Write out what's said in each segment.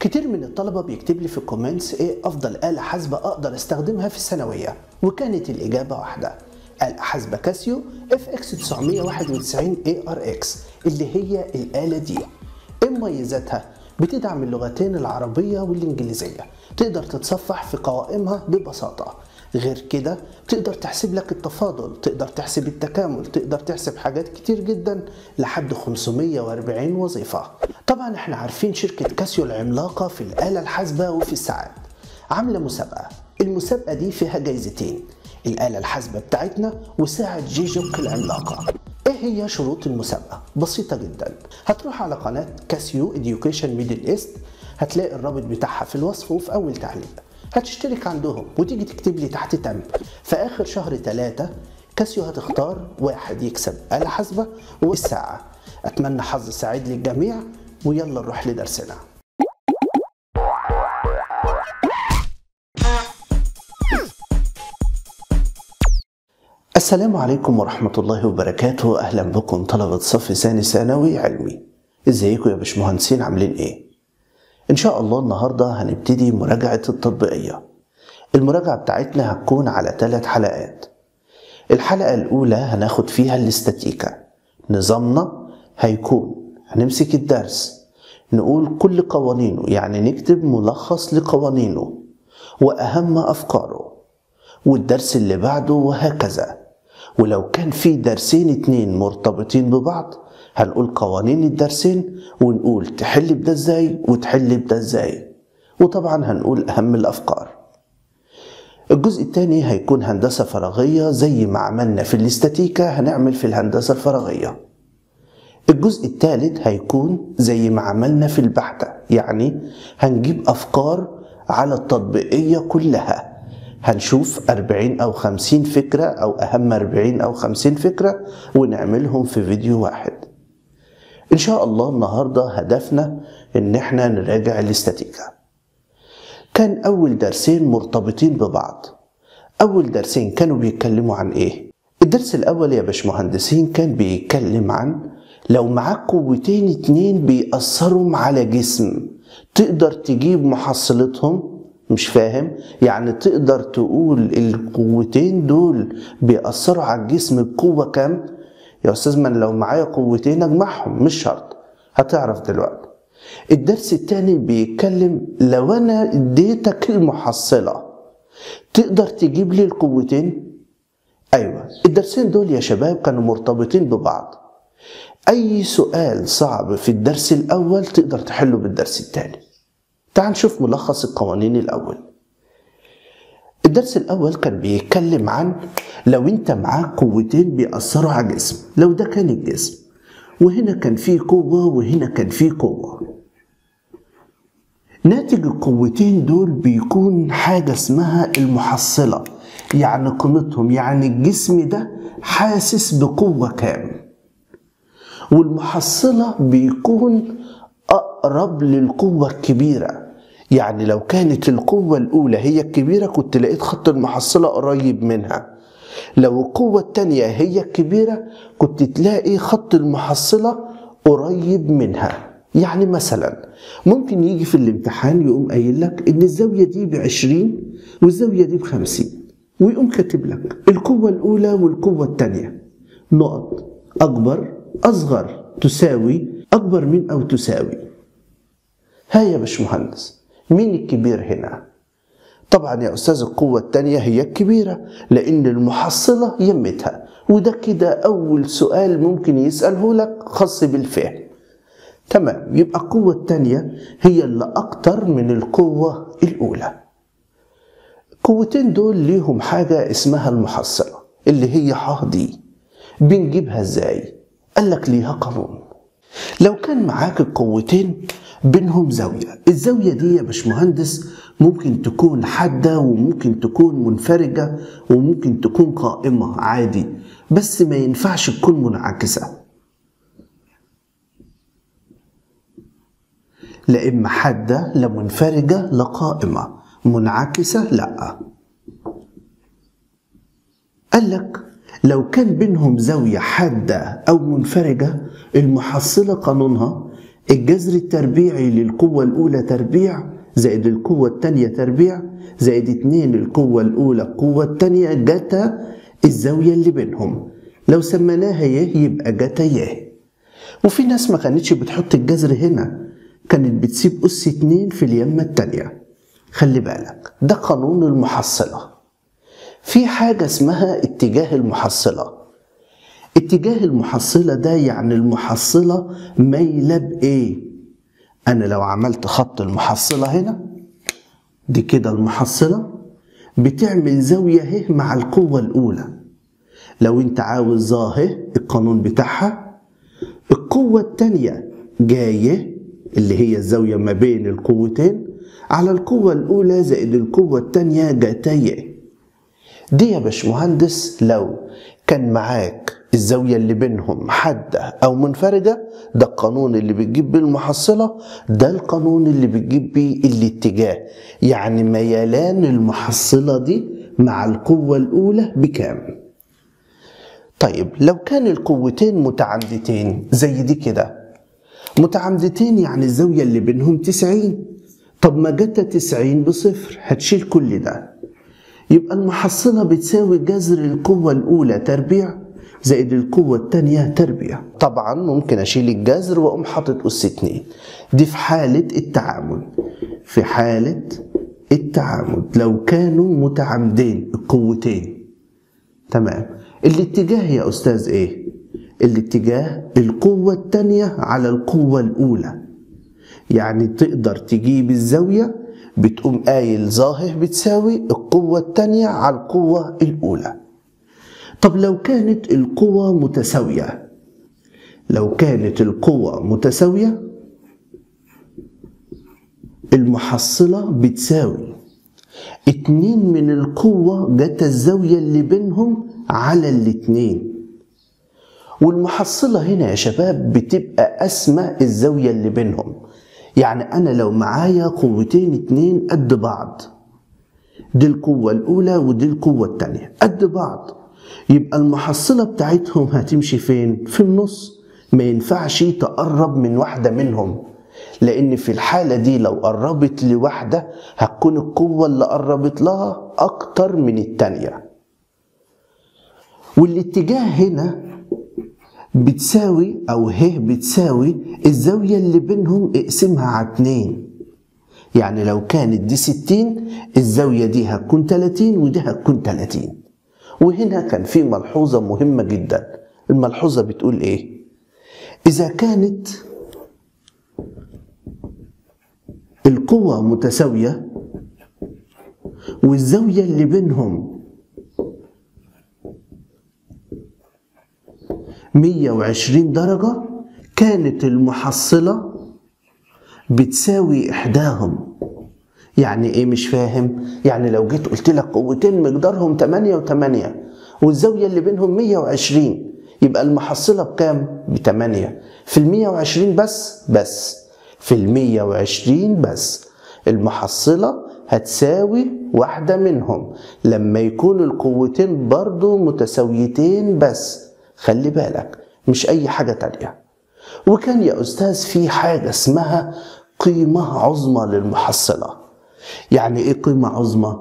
كتير من الطلبة بيكتب لي في ال comments إيه أفضل آلة حاسبة أقدر أستخدمها في الثانوية وكانت الإجابة واحدة آلة حاسبة Casio fx 991 ARX اللي هي الآلة دي إيه مميزاتها؟ بتدعم اللغتين العربية والإنجليزية تقدر تتصفح في قوائمها ببساطة غير كده تقدر تحسب لك التفاضل تقدر تحسب التكامل تقدر تحسب حاجات كتير جدا لحد 540 وظيفة. طبعا إحنا عارفين شركة كاسيو العملاقة في الآلة الحاسبة وفي الساعات. عاملة مسابقة. المسابقة دي فيها جايزتين الآلة الحاسبة بتاعتنا وساعة G-Shock العملاقة. إيه هي شروط المسابقة؟ بسيطة جدا. هتروح على قناة Casio Education Middle East هتلاقي الرابط بتاعها في الوصف وفي أول تعليق هتشترك عندهم وتيجي تكتب لي تحت تم. في آخر شهر ثلاثة كاسيو هتختار واحد يكسب. آلة حاسبة والساعة. أتمنى حظ سعيد للجميع ويلا نروح لدرسنا. السلام عليكم ورحمة الله وبركاته. أهلا بكم طلبة صف ثاني ثانوي علمي. إزيكم يا باشمهندسين؟ عاملين إيه؟ إن شاء الله النهاردة هنبتدي مراجعة التطبيقية. المراجعة بتاعتنا هتكون على ثلاث حلقات. الحلقة الأولى هناخد فيها الاستاتيكا. نظامنا هيكون هنمسك الدرس. نقول كل قوانينه يعني نكتب ملخص لقوانينه وأهم أفكاره. والدرس اللي بعده وهكذا. ولو كان في درسين اتنين مرتبطين ببعض هنقول قوانين الدرسين ونقول تحل بده إزاي وتحل بده إزاي. وطبعا هنقول أهم الأفكار. الجزء الثاني هيكون هندسة فراغية زي ما عملنا في الاستاتيكا هنعمل في الهندسة الفراغية. الجزء الثالث هيكون زي ما عملنا في البحثة يعني هنجيب أفكار على التطبيقية كلها. هنشوف 40 أو 50 فكرة أو أهم 40 أو 50 فكرة ونعملهم في فيديو واحد. إن شاء الله النهاردة هدفنا إن إحنا نراجع الاستاتيكا. كان أول درسين مرتبطين ببعض. أول درسين كانوا بيتكلموا عن إيه؟ الدرس الأول يا باشمهندسين كان بيتكلم عن لو معاك قوتين اتنين بيأثروا على جسم. تقدر تجيب محصلتهم مش فاهم؟ يعني تقدر تقول القوتين دول بيأثروا على الجسم بقوة كام؟ يا أستاذ من لو معايا قوتين أجمعهم مش شرط. هتعرف دلوقتي. الدرس التاني بيتكلم لو أنا اديتك المحصلة تقدر تجيب لي القوتين؟ أيوة. الدرسين دول يا شباب كانوا مرتبطين ببعض. أي سؤال صعب في الدرس الأول تقدر تحله بالدرس التاني. تعال نشوف ملخص القوانين الأول. الدرس الأول كان بيتكلم عن لو أنت معاك قوتين بيأثروا على الجسم لو ده كان الجسم وهنا كان فيه قوة وهنا كان فيه قوة. ناتج القوتين دول بيكون حاجة اسمها المحصلة يعني قيمتهم يعني الجسم ده حاسس بقوة كام والمحصلة بيكون أقرب للقوة الكبيرة. يعني لو كانت القوة الأولى هي الكبيرة كنت لقيت خط المحصلة قريب منها. لو القوة التانية هي الكبيرة كنت تلاقي خط المحصلة قريب منها. يعني مثلا ممكن يجي في الامتحان يقوم قايل لك إن الزاوية دي بعشرين والزاوية دي بخمسين ويقوم كاتب لك القوة الأولى والقوة التانية. نقط أكبر أصغر تساوي أكبر من أو تساوي. ها يا باشمهندس. مين الكبير هنا؟ طبعا يا أستاذ القوة التانية هي الكبيرة لأن المحصلة يمتها. وده كده أول سؤال ممكن يسأله لك خاص بالفهم تمام يبقى القوة التانية هي اللي أكتر من القوة الأولى. القوتين دول ليهم حاجة اسمها المحصلة اللي هي ح دي بنجيبها إزاي؟ قال لك ليها قانون. لو كان معاك القوتين بينهم زاوية. الزاوية دي يا باشمهندس ممكن تكون حادة وممكن تكون منفرجة وممكن تكون قائمة عادي بس ما ينفعش تكون منعكسة. لا إما حادة لا منفرجة لا قائمة. منعكسة؟ لا. قال لك لو كان بينهم زاوية حادة أو منفرجة المحصلة قانونها الجذر التربيعي للقوة الأولى تربيع زائد القوة التانية تربيع زائد اتنين القوة الأولى القوة التانية جتا الزاوية اللي بينهم. لو سميناها يه يبقى جتا يه وفي ناس ما كانتش بتحط الجذر هنا كانت بتسيب أس اتنين في اليمة التانية خلي بالك ده قانون المحصلة. في حاجة اسمها اتجاه المحصلة. اتجاه المحصلة ده يعني المحصلة مايلة بإيه؟ أنا لو عملت خط المحصلة هنا دي كده المحصلة بتعمل زاوية ه مع القوة الأولى. لو أنت عاوز ظاهر القانون بتاعها. القوة التانية جاية اللي هي الزاوية ما بين القوتين على القوة الأولى زائد القوة التانية جاتية. دي يا باشمهندس لو كان معاك الزاوية اللي بينهم حادة أو منفردة ده القانون اللي بتجيب بيه المحصلة ده القانون اللي بتجيب بيه الاتجاه. يعني ميلان المحصلة دي مع القوة الأولى بكام؟ طيب لو كان القوتين متعامدتين زي دي كده. متعامدتين يعني الزاوية اللي بينهم تسعين. طب ما جت تسعين بصفر هتشيل كل ده. يبقى المحصلة بتساوي جذر القوة الأولى تربيع زائد القوة التانية تربيع طبعا ممكن أشيل الجذر وأقوم حاطط أس اتنين دي في حالة التعامد في حالة التعامد لو كانوا متعامدين القوتين تمام. الاتجاه يا أستاذ إيه؟ الاتجاه القوة التانية على القوة الأولى. يعني تقدر تجيب الزاوية بتقوم قايل ظاهر بتساوي القوة التانية على القوة الأولى. طب لو كانت القوة متساوية؟ لو كانت القوة متساوية المحصلة بتساوي. اتنين من القوة جت الزاوية اللي بينهم على الاتنين. والمحصلة هنا يا شباب بتبقى أسمى الزاوية اللي بينهم. يعني أنا لو معايا قوتين اتنين قد بعض. دي القوة الأولى ودي القوة التانية قد بعض. يبقى المحصلة بتاعتهم هتمشي فين؟ في النص. ما ينفعش تقرب من واحدة منهم لأن في الحالة دي لو قربت لواحدة هتكون القوة اللي قربت لها أكتر من التانية. والاتجاه هنا بتساوي أو ه بتساوي الزاوية اللي بينهم اقسمها على اتنين. يعني لو كانت دي ستين الزاوية دي هتكون تلاتين ودي هتكون تلاتين. وهنا كان في ملحوظة مهمة جدا. الملحوظة بتقول إيه؟ إذا كانت القوة متساوية والزاوية اللي بينهم 120 درجة كانت المحصلة بتساوي إحداهم. يعني إيه مش فاهم؟ يعني لو جيت قلت لك قوتين مقدارهم 8 و8 والزاوية اللي بينهم 120 يبقى المحصلة بكام؟ ب 8 في ال 120 بس بس. في ال 120 بس. المحصلة هتساوي واحدة منهم. لما يكون القوتين برضو متساويتين بس. خلي بالك مش أي حاجة تانية. وكان يا أستاذ في حاجة اسمها قيمة عظمى للمحصلة. يعني إيه قيمة عظمى؟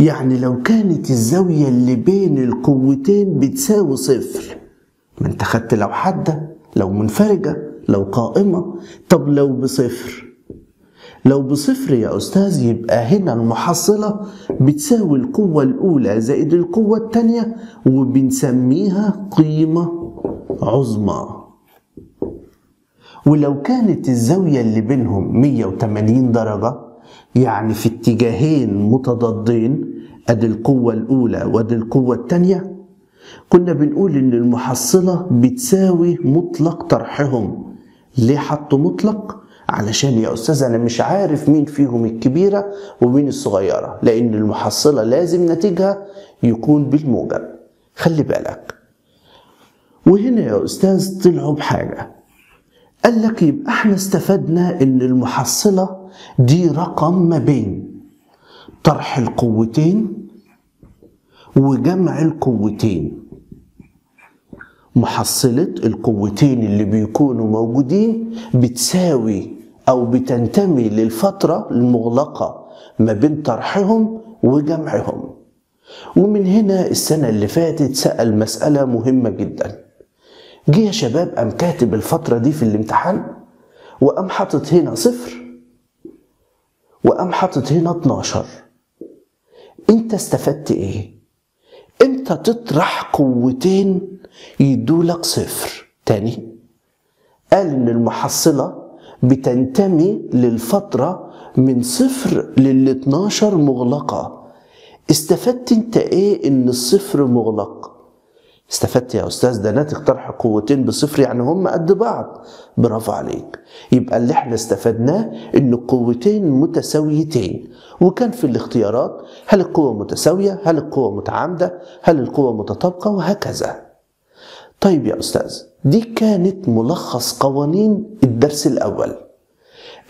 يعني لو كانت الزاوية اللي بين القوتين بتساوي صفر ما أنت خدت لو حادة لو منفرجة لو قائمة طب لو بصفر لو بصفر يا أستاذ يبقى هنا المحصلة بتساوي القوة الأولى زائد القوة التانية وبنسميها قيمة عظمى ولو كانت الزاوية اللي بينهم 180 درجة يعني في اتجاهين متضادين أدي القوة الأولى وأدي القوة التانية كنا بنقول إن المحصلة بتساوي مطلق طرحهم. ليه حطوا مطلق؟ علشان يا أستاذ أنا مش عارف مين فيهم الكبيرة ومين الصغيرة لأن المحصلة لازم نتيجها يكون بالموجب. خلي بالك. وهنا يا أستاذ طلعوا بحاجة. قال لك يبقى إحنا استفدنا إن المحصلة دي رقم ما بين طرح القوتين وجمع القوتين. محصلة القوتين اللي بيكونوا موجودين بتساوي أو بتنتمي للفترة المغلقة ما بين طرحهم وجمعهم. ومن هنا السنة اللي فاتت سأل مسألة مهمة جدا. جه يا شباب قام كاتب الفترة دي في الامتحان وقام حاطط هنا صفر. وقام حاطط هنا 12 انت استفدت إيه؟ إمتى تطرح قوتين يدولك صفر؟ تاني. قال إن المحصلة بتنتمي للفترة من صفر لل 12 مغلقة. استفدت انت إيه إن الصفر مغلق؟ استفدت يا أستاذ؟ ده ناتج طرح قوتين بصفر يعني هم قد بعض. برافو عليك. يبقى اللي إحنا استفدناه إن القوتين متساويتين. وكان في الاختيارات هل القوة متساوية؟ هل القوة متعامدة؟ هل القوة متطابقة؟ وهكذا. طيب يا أستاذ دي كانت ملخص قوانين الدرس الأول.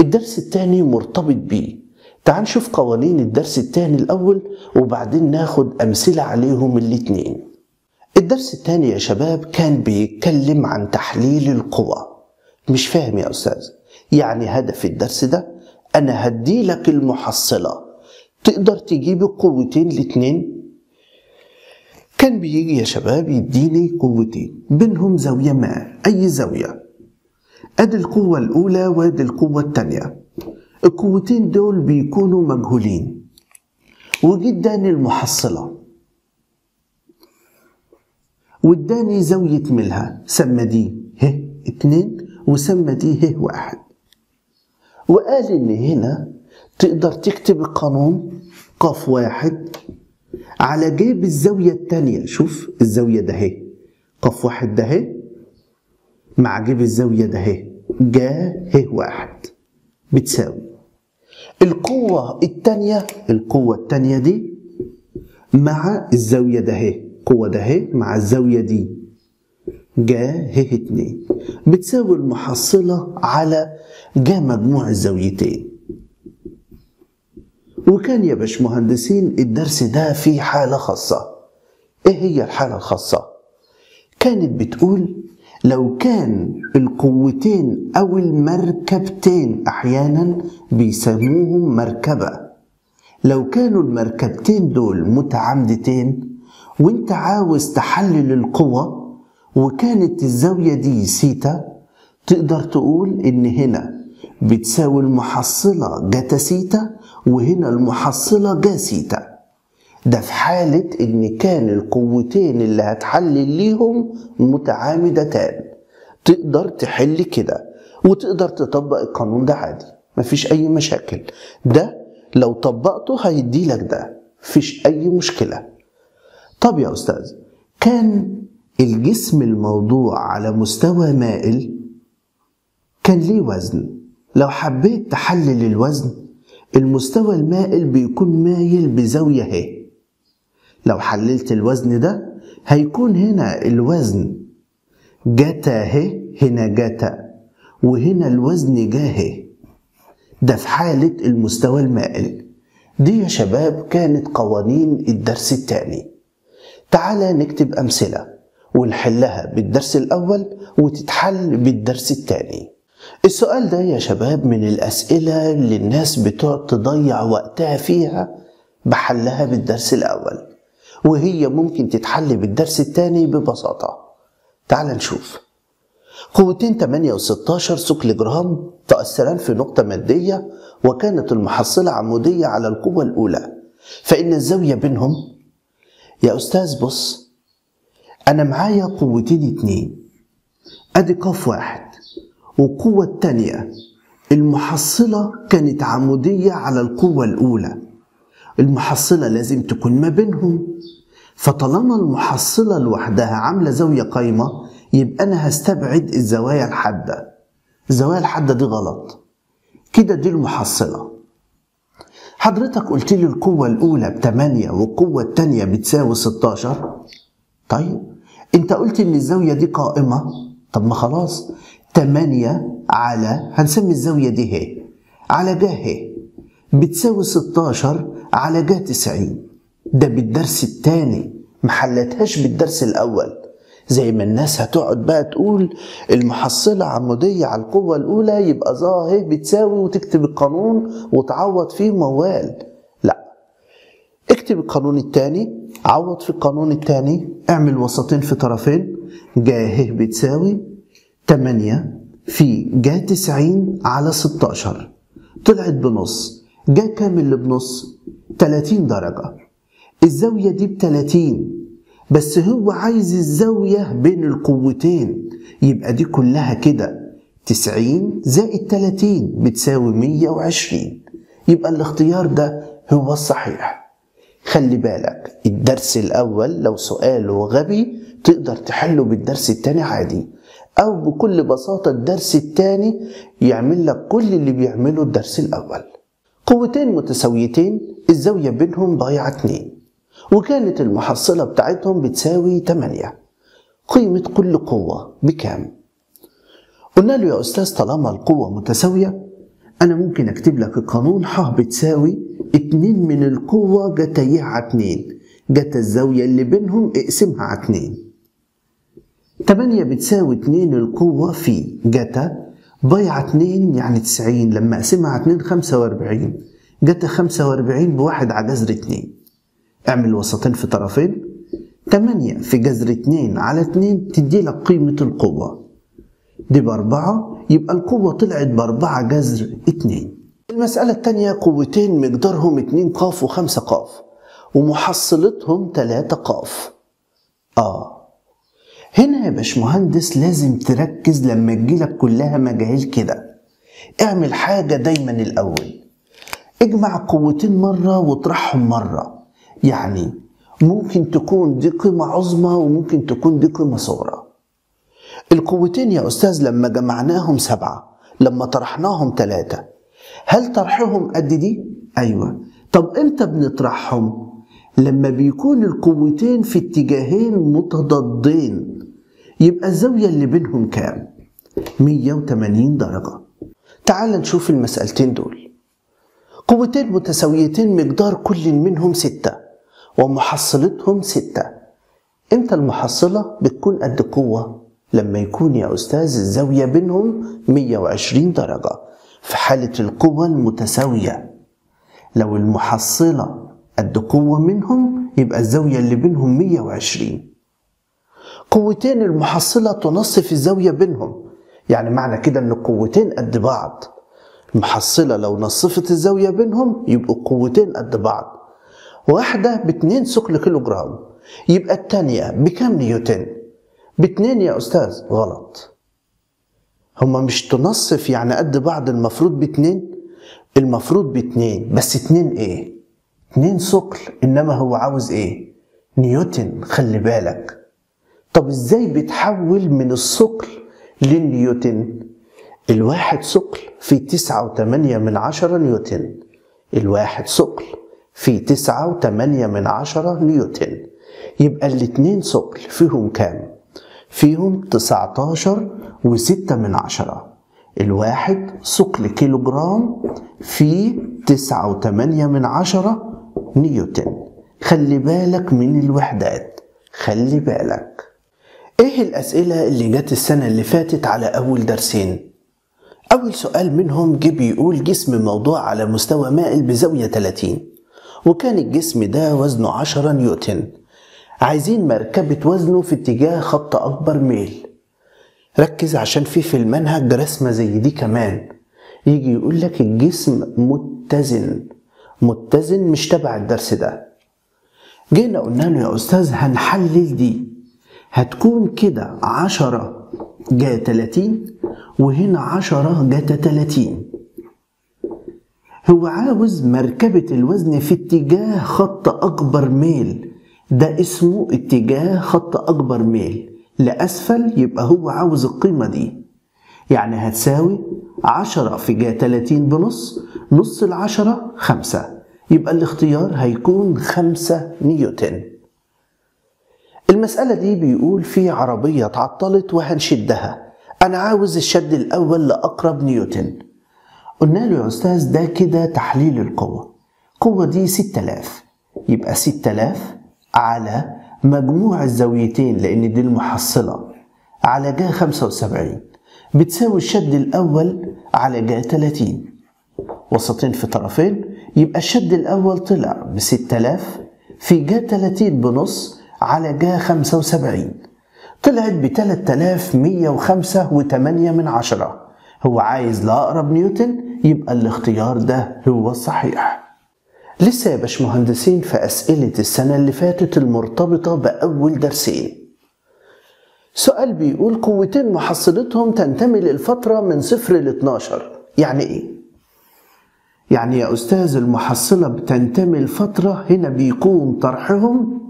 الدرس الثاني مرتبط بيه. تعال نشوف قوانين الدرس الثاني الأول وبعدين ناخد أمثلة عليهم الاتنين. الدرس الثاني يا شباب كان بيتكلم عن تحليل القوى. مش فاهم يا أستاذ؟ يعني هدف الدرس ده أنا هدي لك المحصلة. تقدر تجيب القوتين الاتنين كان بيجي يا شباب يديني قوتين بينهم زاوية ما أي زاوية. أدي القوة الأولى وأدي القوة الثانية. القوتين دول بيكونوا مجهولين. وجدا المحصلة. واداني زاوية ملها سمى دي ه اتنين وسمى دي ه واحد. وقال ان هنا تقدر تكتب القانون قاف واحد على جيب الزاوية التانية شوف الزاوية ده ه قاف واحد ده ه مع جيب الزاوية ده ه جا ه واحد. بتساوي. القوة التانية القوة التانية دي مع الزاوية ده ه القوة ده ه مع الزاوية دي. جا ه اتنين. بتساوي المحصلة على جا مجموع الزاويتين. وكان يا باشمهندسين الدرس ده فيه حالة خاصة. إيه هي الحالة الخاصة؟ كانت بتقول لو كان القوتين أو المركبتين أحيانا بيسموهم مركبة. لو كانوا المركبتين دول متعامدتين وانت عاوز تحلل القوة وكانت الزاوية دي سيتا تقدر تقول إن هنا بتساوي المحصلة جتا سيتا وهنا المحصلة جا سيتا. ده في حالة إن كان القوتين اللي هتحلل ليهم متعامدتان. تقدر تحل كده وتقدر تطبق القانون ده عادي مفيش أي مشاكل. ده لو طبقته هيدي لك ده مفيش أي مشكلة. طب يا أستاذ كان الجسم الموضوع على مستوى مائل كان ليه وزن؟ لو حبيت تحلل الوزن المستوى المائل بيكون مايل بزاوية ه. لو حللت الوزن ده هيكون هنا الوزن جتا ه هنا جتا وهنا الوزن جا ه. ده في حالة المستوى المائل. دي يا شباب كانت قوانين الدرس الثاني تعالى نكتب أمثلة ونحلها بالدرس الأول وتتحل بالدرس الثاني. السؤال ده يا شباب من الأسئلة اللي الناس بتقعد تضيع وقتها فيها بحلها بالدرس الأول وهي ممكن تتحل بالدرس الثاني ببساطة. تعال نشوف. قوتين 8 و16 ثقل جرام تأثران في نقطة مادية وكانت المحصلة عمودية على القوة الأولى فإن الزاوية بينهم يا أستاذ بص أنا معايا قوتين اتنين. أدي قاف واحد والقوة التانية المحصلة كانت عمودية على القوة الأولى. المحصلة لازم تكون ما بينهم. فطالما المحصلة لوحدها عاملة زاوية قايمة يبقى أنا هستبعد الزوايا الحادة. الزوايا الحادة دي غلط. كده دي المحصلة. حضرتك قلت لي القوة الأولى بتمانية والقوة التانية بتساوي 16 طيب أنت قلت إن الزاوية دي قائمة. طب ما خلاص تمانية على هنسمي الزاوية دي ه على جا ه بتساوي 16 على جا 90 ده بالدرس التاني محلتهاش بالدرس الأول. زي ما الناس هتقعد بقى تقول المحصلة عمودية على القوة الأولى يبقى ظاهر بتساوي وتكتب القانون وتعوض فيه موال. لا. اكتب القانون الثاني عوض في القانون الثاني اعمل وسطين في طرفين جا ه بتساوي 8 في جا 90 على 16 طلعت بنص. جا كام اللي بنص 30 درجة. الزاوية دي ب 30 بس هو عايز الزاوية بين القوتين. يبقى دي كلها كده 90 زائد 30 بتساوي 120 يبقى الاختيار ده هو الصحيح. خلي بالك الدرس الأول لو سؤاله غبي تقدر تحله بالدرس التاني عادي. أو بكل بساطة الدرس التاني يعمل لك كل اللي بيعمله الدرس الأول. قوتين متساويتين الزاوية بينهم ضايعة 2 وكانت المحصلة بتاعتهم بتساوي 8 قيمة كل قوة بكام؟ قلنا له يا أستاذ طالما القوة متساوية أنا ممكن أكتب لك القانون ح بتساوي 2 من القوة جتا ي على 2 جتا الزاوية اللي بينهم اقسمها على 2 8 بتساوي 2 القوة في جتا ضيعة 2 يعني 90 لما أقسمها على 2 45 جتا 45 بواحد على جذر 2 اعمل وسطين في طرفين 8 في جذر 2 على 2 تدي لك قيمة القوة. دي بأربعة يبقى القوة طلعت بأربعة جذر 2 المسألة التانية قوتين مقدارهم 2 قاف و5 قاف ومحصلتهم 3 قاف. آه. هنا يا باشمهندس لازم تركز لما تجيلك كلها مجاهيل كده. اعمل حاجة دايما الأول. اجمع قوتين مرة واطرحهم مرة. يعني ممكن تكون دي قيمة عظمى وممكن تكون دي قيمة صغرى القوتين يا أستاذ لما جمعناهم سبعة لما طرحناهم ثلاثة هل طرحهم قد دي؟ أيوة طب إمتى بنطرحهم؟ لما بيكون القوتين في اتجاهين متضادين يبقى الزاوية اللي بينهم كام؟ 180 درجة تعال نشوف المسألتين دول قوتين متساويتين مقدار كل منهم ستة ومحصلتهم ستة. إمتى المحصلة بتكون قد قوة لما يكون يا أستاذ الزاوية بينهم 120 درجة في حالة القوة المتساوية. لو المحصلة قد قوة منهم يبقى الزاوية اللي بينهم 120 قوتين المحصلة تنصف الزاوية بينهم. يعني معنى كده إن القوتين قد بعض. المحصلة لو نصفت الزاوية بينهم يبقوا قوتين قد بعض. واحدة باتنين ثقل كيلو جرام يبقى التانية بكام نيوتن؟ باتنين يا أستاذ غلط. هما مش تنصف يعني قد بعض المفروض باتنين المفروض باتنين بس اتنين إيه؟ اتنين ثقل إنما هو عاوز إيه؟ نيوتن خلي بالك. طب إزاي بتحول من الثقل للنيوتن؟ الواحد ثقل في تسعة وتمانية من عشرة نيوتن. الواحد ثقل في تسعة وتمانية من عشرة نيوتن يبقى الاتنين ثقل فيهم كام؟ فيهم تسعتاشر وستة من عشرة. الواحد ثقل كيلو جرام في تسعة وتمانية من عشرة نيوتن. خلي بالك من الوحدات. خلي بالك. إيه الأسئلة اللي جت السنة اللي فاتت على أول درسين؟ أول سؤال منهم جه بيقول جسم موضوع على مستوى مائل بزاوية 30 وكان الجسم ده وزنه 10 نيوتن. عايزين مركبة وزنه في اتجاه خط أكبر ميل. ركز عشان في في المنهج رسمة زي دي كمان. يجي يقول لك الجسم متزن. متزن مش تبع الدرس ده. جينا قلنا له يا أستاذ هنحلل دي. هتكون كده عشرة جا تلاتين وهنا عشرة جاتا تلاتين. هو عاوز مركبة الوزن في اتجاه خط أكبر ميل. ده اسمه اتجاه خط أكبر ميل. لأسفل يبقى هو عاوز القيمة دي. يعني هتساوي عشرة في جا تلاتين بنص نص العشرة خمسة. يبقى الاختيار هيكون خمسة نيوتن. المسألة دي بيقول في عربية اتعطلت وهنشدها. أنا عاوز الشد الأول لأقرب نيوتن. قلنا له يا أستاذ ده كده تحليل القوة. القوة دي 6000 يبقى 6000 على مجموع الزاويتين لأن دي المحصلة. على جهة 75 بتساوي الشد الأول على جهة 30 وسطين في طرفين يبقى الشد الأول طلع ب 6000 في جهة 30 بنص على جهة 75 طلعت ب 3105 و8 من عشرة. هو عايز لأقرب نيوتن يبقى الاختيار ده هو الصحيح لسه يا باشمهندسين في أسئلة السنة اللي فاتت المرتبطة بأول درسين. سؤال بيقول قوتين محصلتهم تنتمي للفترة من صفر ل 12 يعني إيه؟ يعني يا أستاذ المحصلة بتنتمي لفترة هنا بيكون طرحهم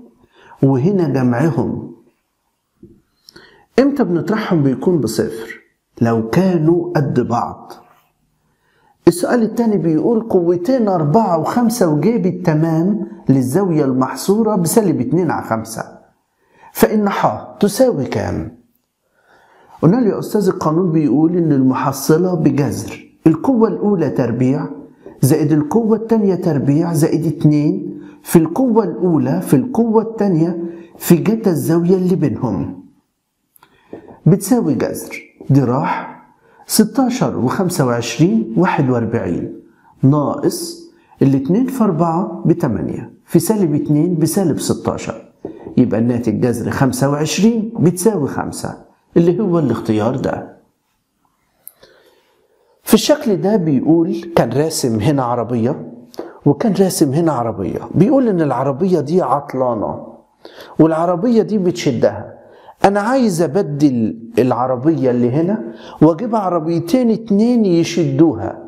وهنا جمعهم. إمتى بنطرحهم بيكون بصفر؟ لو كانوا قد بعض. السؤال التاني بيقول قوتين أربعة وخمسة وجيب التمام للزاوية المحصورة بسالب اتنين على خمسة. فإن ح تساوي كام؟ قلنا له يا أستاذ القانون بيقول إن المحصلة بجذر. القوة الأولى تربيع زائد القوة التانية تربيع زائد اتنين. في القوة الأولى في القوة التانية في جتا الزاوية اللي بينهم. بتساوي جذر. دي راح 16 و 25 41 ناقص الاتنين في 4 ب 8 في سالب 2 بسالب 16 يبقى الناتج جذر 25 بتساوي 5 اللي هو الاختيار ده. في الشكل ده بيقول كان راسم هنا عربية وكان راسم هنا عربية. بيقول إن العربية دي عطلانة والعربية دي بتشدها. أنا عايز أبدل العربية اللي هنا وأجيب عربيتين اتنين يشدوها.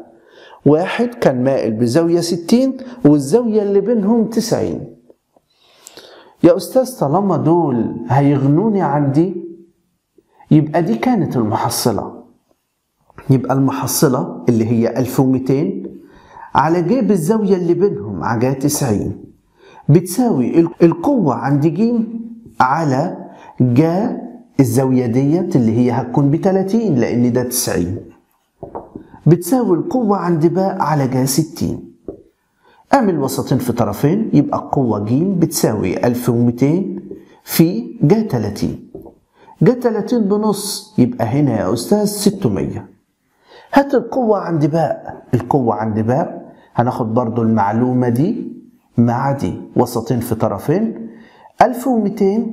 واحد كان مائل بزاوية ستين والزاوية اللي بينهم تسعين. يا أستاذ طالما دول هيغنوني عن دي يبقى دي كانت المحصلة. يبقى المحصلة اللي هي 1200 على جيب الزاوية اللي بينهم على 90 بتساوي القوة عند ج على جا الزاوية ديت اللي هي هتكون ب 30 لأن ده 90 بتساوي القوة عند باء على جا 60 أعمل وسطين في طرفين يبقى القوة ج بتساوي 1200 في جا 30 جا 30 بنص يبقى هنا يا أستاذ 600 هات القوة عند باء القوة عند باء هناخد برضو المعلومة دي مع دي. وسطين في طرفين 1200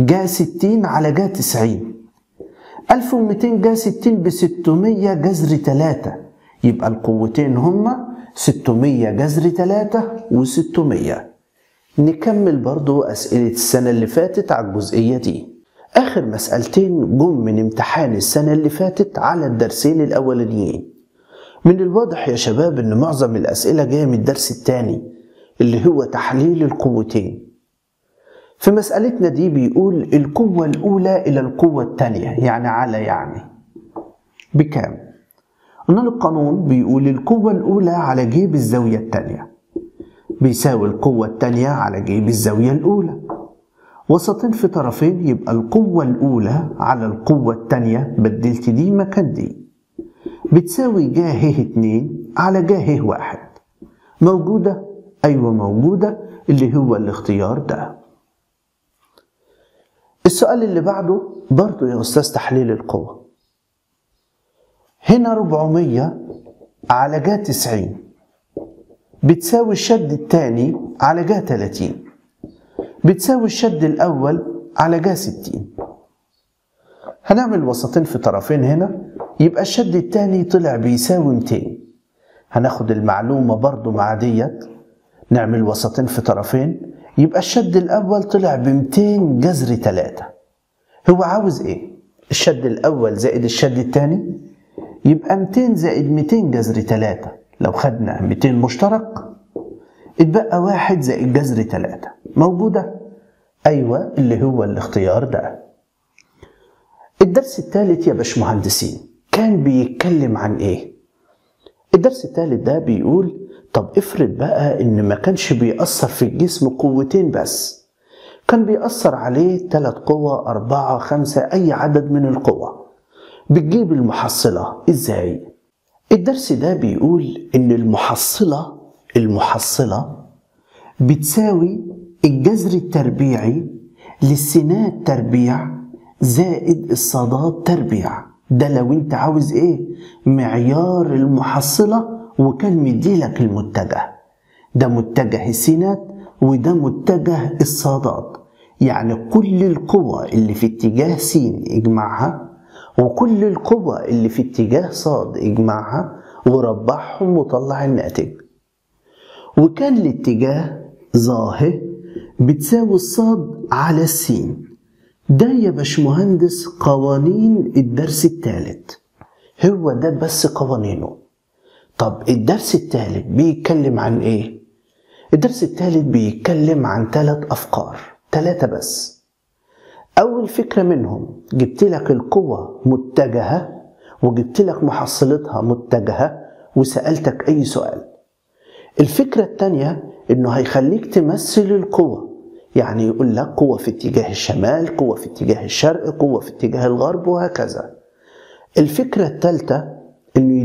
جا 60 على جا 90 1200 جا 60 ب 600 جذر 3 يبقى القوتين هما 600 جذر 3 و600 نكمل برضو أسئلة السنة اللي فاتت على الجزئية دي. آخر مسألتين جم من امتحان السنة اللي فاتت على الدرسين الأولانيين. من الواضح يا شباب إن معظم الأسئلة جاية من الدرس الثاني اللي هو تحليل القوتين. في مسألتنا دي بيقول القوة الأولى إلى القوة الثانية يعني على يعني. بكام؟ قلنا القانون بيقول القوة الأولى على جيب الزاوية الثانية. بيساوي القوة الثانية على جيب الزاوية الأولى. وسطين في طرفين يبقى القوة الأولى على القوة الثانية بدلت دي مكان دي. بتساوي جاه اتنين على جاه واحد. موجودة؟ أيوة موجودة اللي هو الاختيار ده. السؤال اللي بعده برضو يا أستاذ تحليل القوة. هنا 400 على جا 90 بتساوي الشد الثاني على جا 30 بتساوي الشد الأول على جا 60 هنعمل وسطين في طرفين هنا يبقى الشد الثاني طلع بيساوي 200 هناخد المعلومة برضو مع ديت نعمل وسطين في طرفين يبقى الشد الأول طلع ب 200 جذر 3 هو عاوز إيه؟ الشد الأول زائد الشد الثاني يبقى 200 زائد 200 جذر 3 لو خدنا 200 مشترك اتبقى واحد زائد جذر 3 موجودة؟ أيوة اللي هو الاختيار ده الدرس الثالث يا باشمهندسين كان بيتكلم عن إيه؟ الدرس الثالث ده بيقول طب افرض بقى إن ما كانش بيأثر في الجسم قوتين بس كان بيأثر عليه ثلاث قوى أربعة خمسة أي عدد من القوى بتجيب المحصلة. إزاي؟ الدرس ده بيقول إن المحصلة المحصلة بتساوي الجذر التربيعي للسينات تربيع زائد الصادات تربيع ده لو أنت عاوز إيه؟ معيار المحصلة وكان مديلك المتجه. ده متجه السينات وده متجه الصادات. يعني كل القوى اللي في اتجاه س اجمعها وكل القوى اللي في اتجاه صاد اجمعها وربعهم وطلع الناتج. وكان الاتجاه ظاهر بتساوي الصاد على السين. ده يا باشمهندس قوانين الدرس الثالث هو ده بس قوانينه. طب الدرس الثالث بيتكلم عن إيه؟ الدرس الثالث بيتكلم عن ثلاث أفكار ثلاثة بس. أول فكرة منهم جبت لك القوة متجهة وجبت لك محصلتها متجهة وسألتك أي سؤال. الفكرة الثانية إنه هيخليك تمثل القوة يعني يقول لك قوة في اتجاه الشمال قوة في اتجاه الشرق قوة في اتجاه الغرب وهكذا. الفكرة الثالثة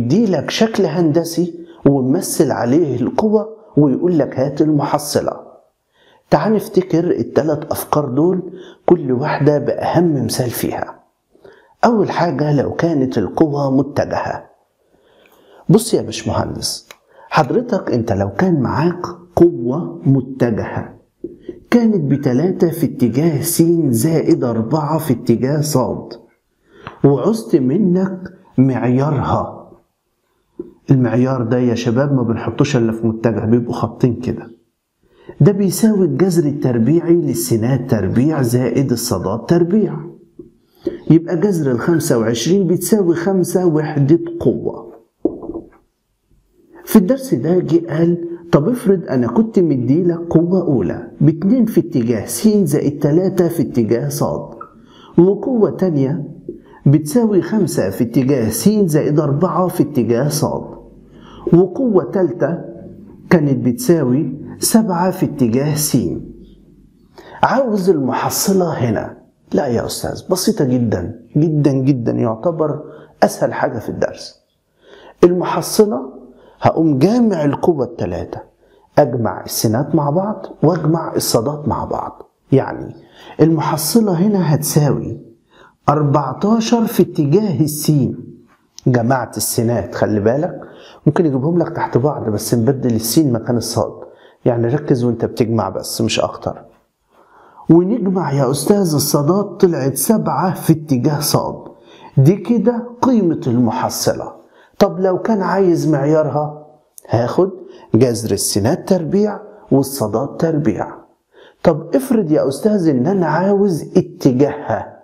انه يدي لك شكل هندسي ويمثل عليه القوة ويقول لك هات المحصلة. تعال نفتكر الثلاث أفكار دول كل واحدة بأهم مثال فيها. أول حاجة لو كانت القوة متجهة. بص يا باشمهندس حضرتك أنت لو كان معاك قوة متجهة كانت بتلاتة في اتجاه س زائد أربعة في اتجاه صاد وعزت منك معيارها المعيار ده يا شباب ما بنحطوش إلا في متجه بيبقوا خطين كده. ده بيساوي الجذر التربيعي للسينات تربيع زائد الصادات تربيع. يبقى جذر الخمسة وعشرين بتساوي خمسة وحدة قوة. في الدرس ده جه قال طب افرض أنا كنت مديلك قوة أولى باتنين في اتجاه س زائد تلاتة في اتجاه صاد وقوة تانية بتساوي خمسة في اتجاه س زائد أربعة في اتجاه صاد وقوة تالتة كانت بتساوي سبعة في اتجاه س. عاوز المحصلة هنا. لا يا أستاذ بسيطة جدا جدا جدا يعتبر أسهل حاجة في الدرس. المحصلة هقوم جامع القوة التلاتة. أجمع السينات مع بعض وأجمع الصادات مع بعض. يعني المحصلة هنا هتساوي 14 في اتجاه السين جمعت السينات خلي بالك. ممكن يجيبهم لك تحت بعض بس نبدل السين مكان الصاد. يعني ركز وانت بتجمع بس مش أكتر. ونجمع يا أستاذ الصادات طلعت سبعة في اتجاه صاد. دي كده قيمة المحصلة. طب لو كان عايز معيارها هاخد جذر السينات تربيع والصادات تربيع. طب افرض يا أستاذ إن أنا عاوز اتجاهها.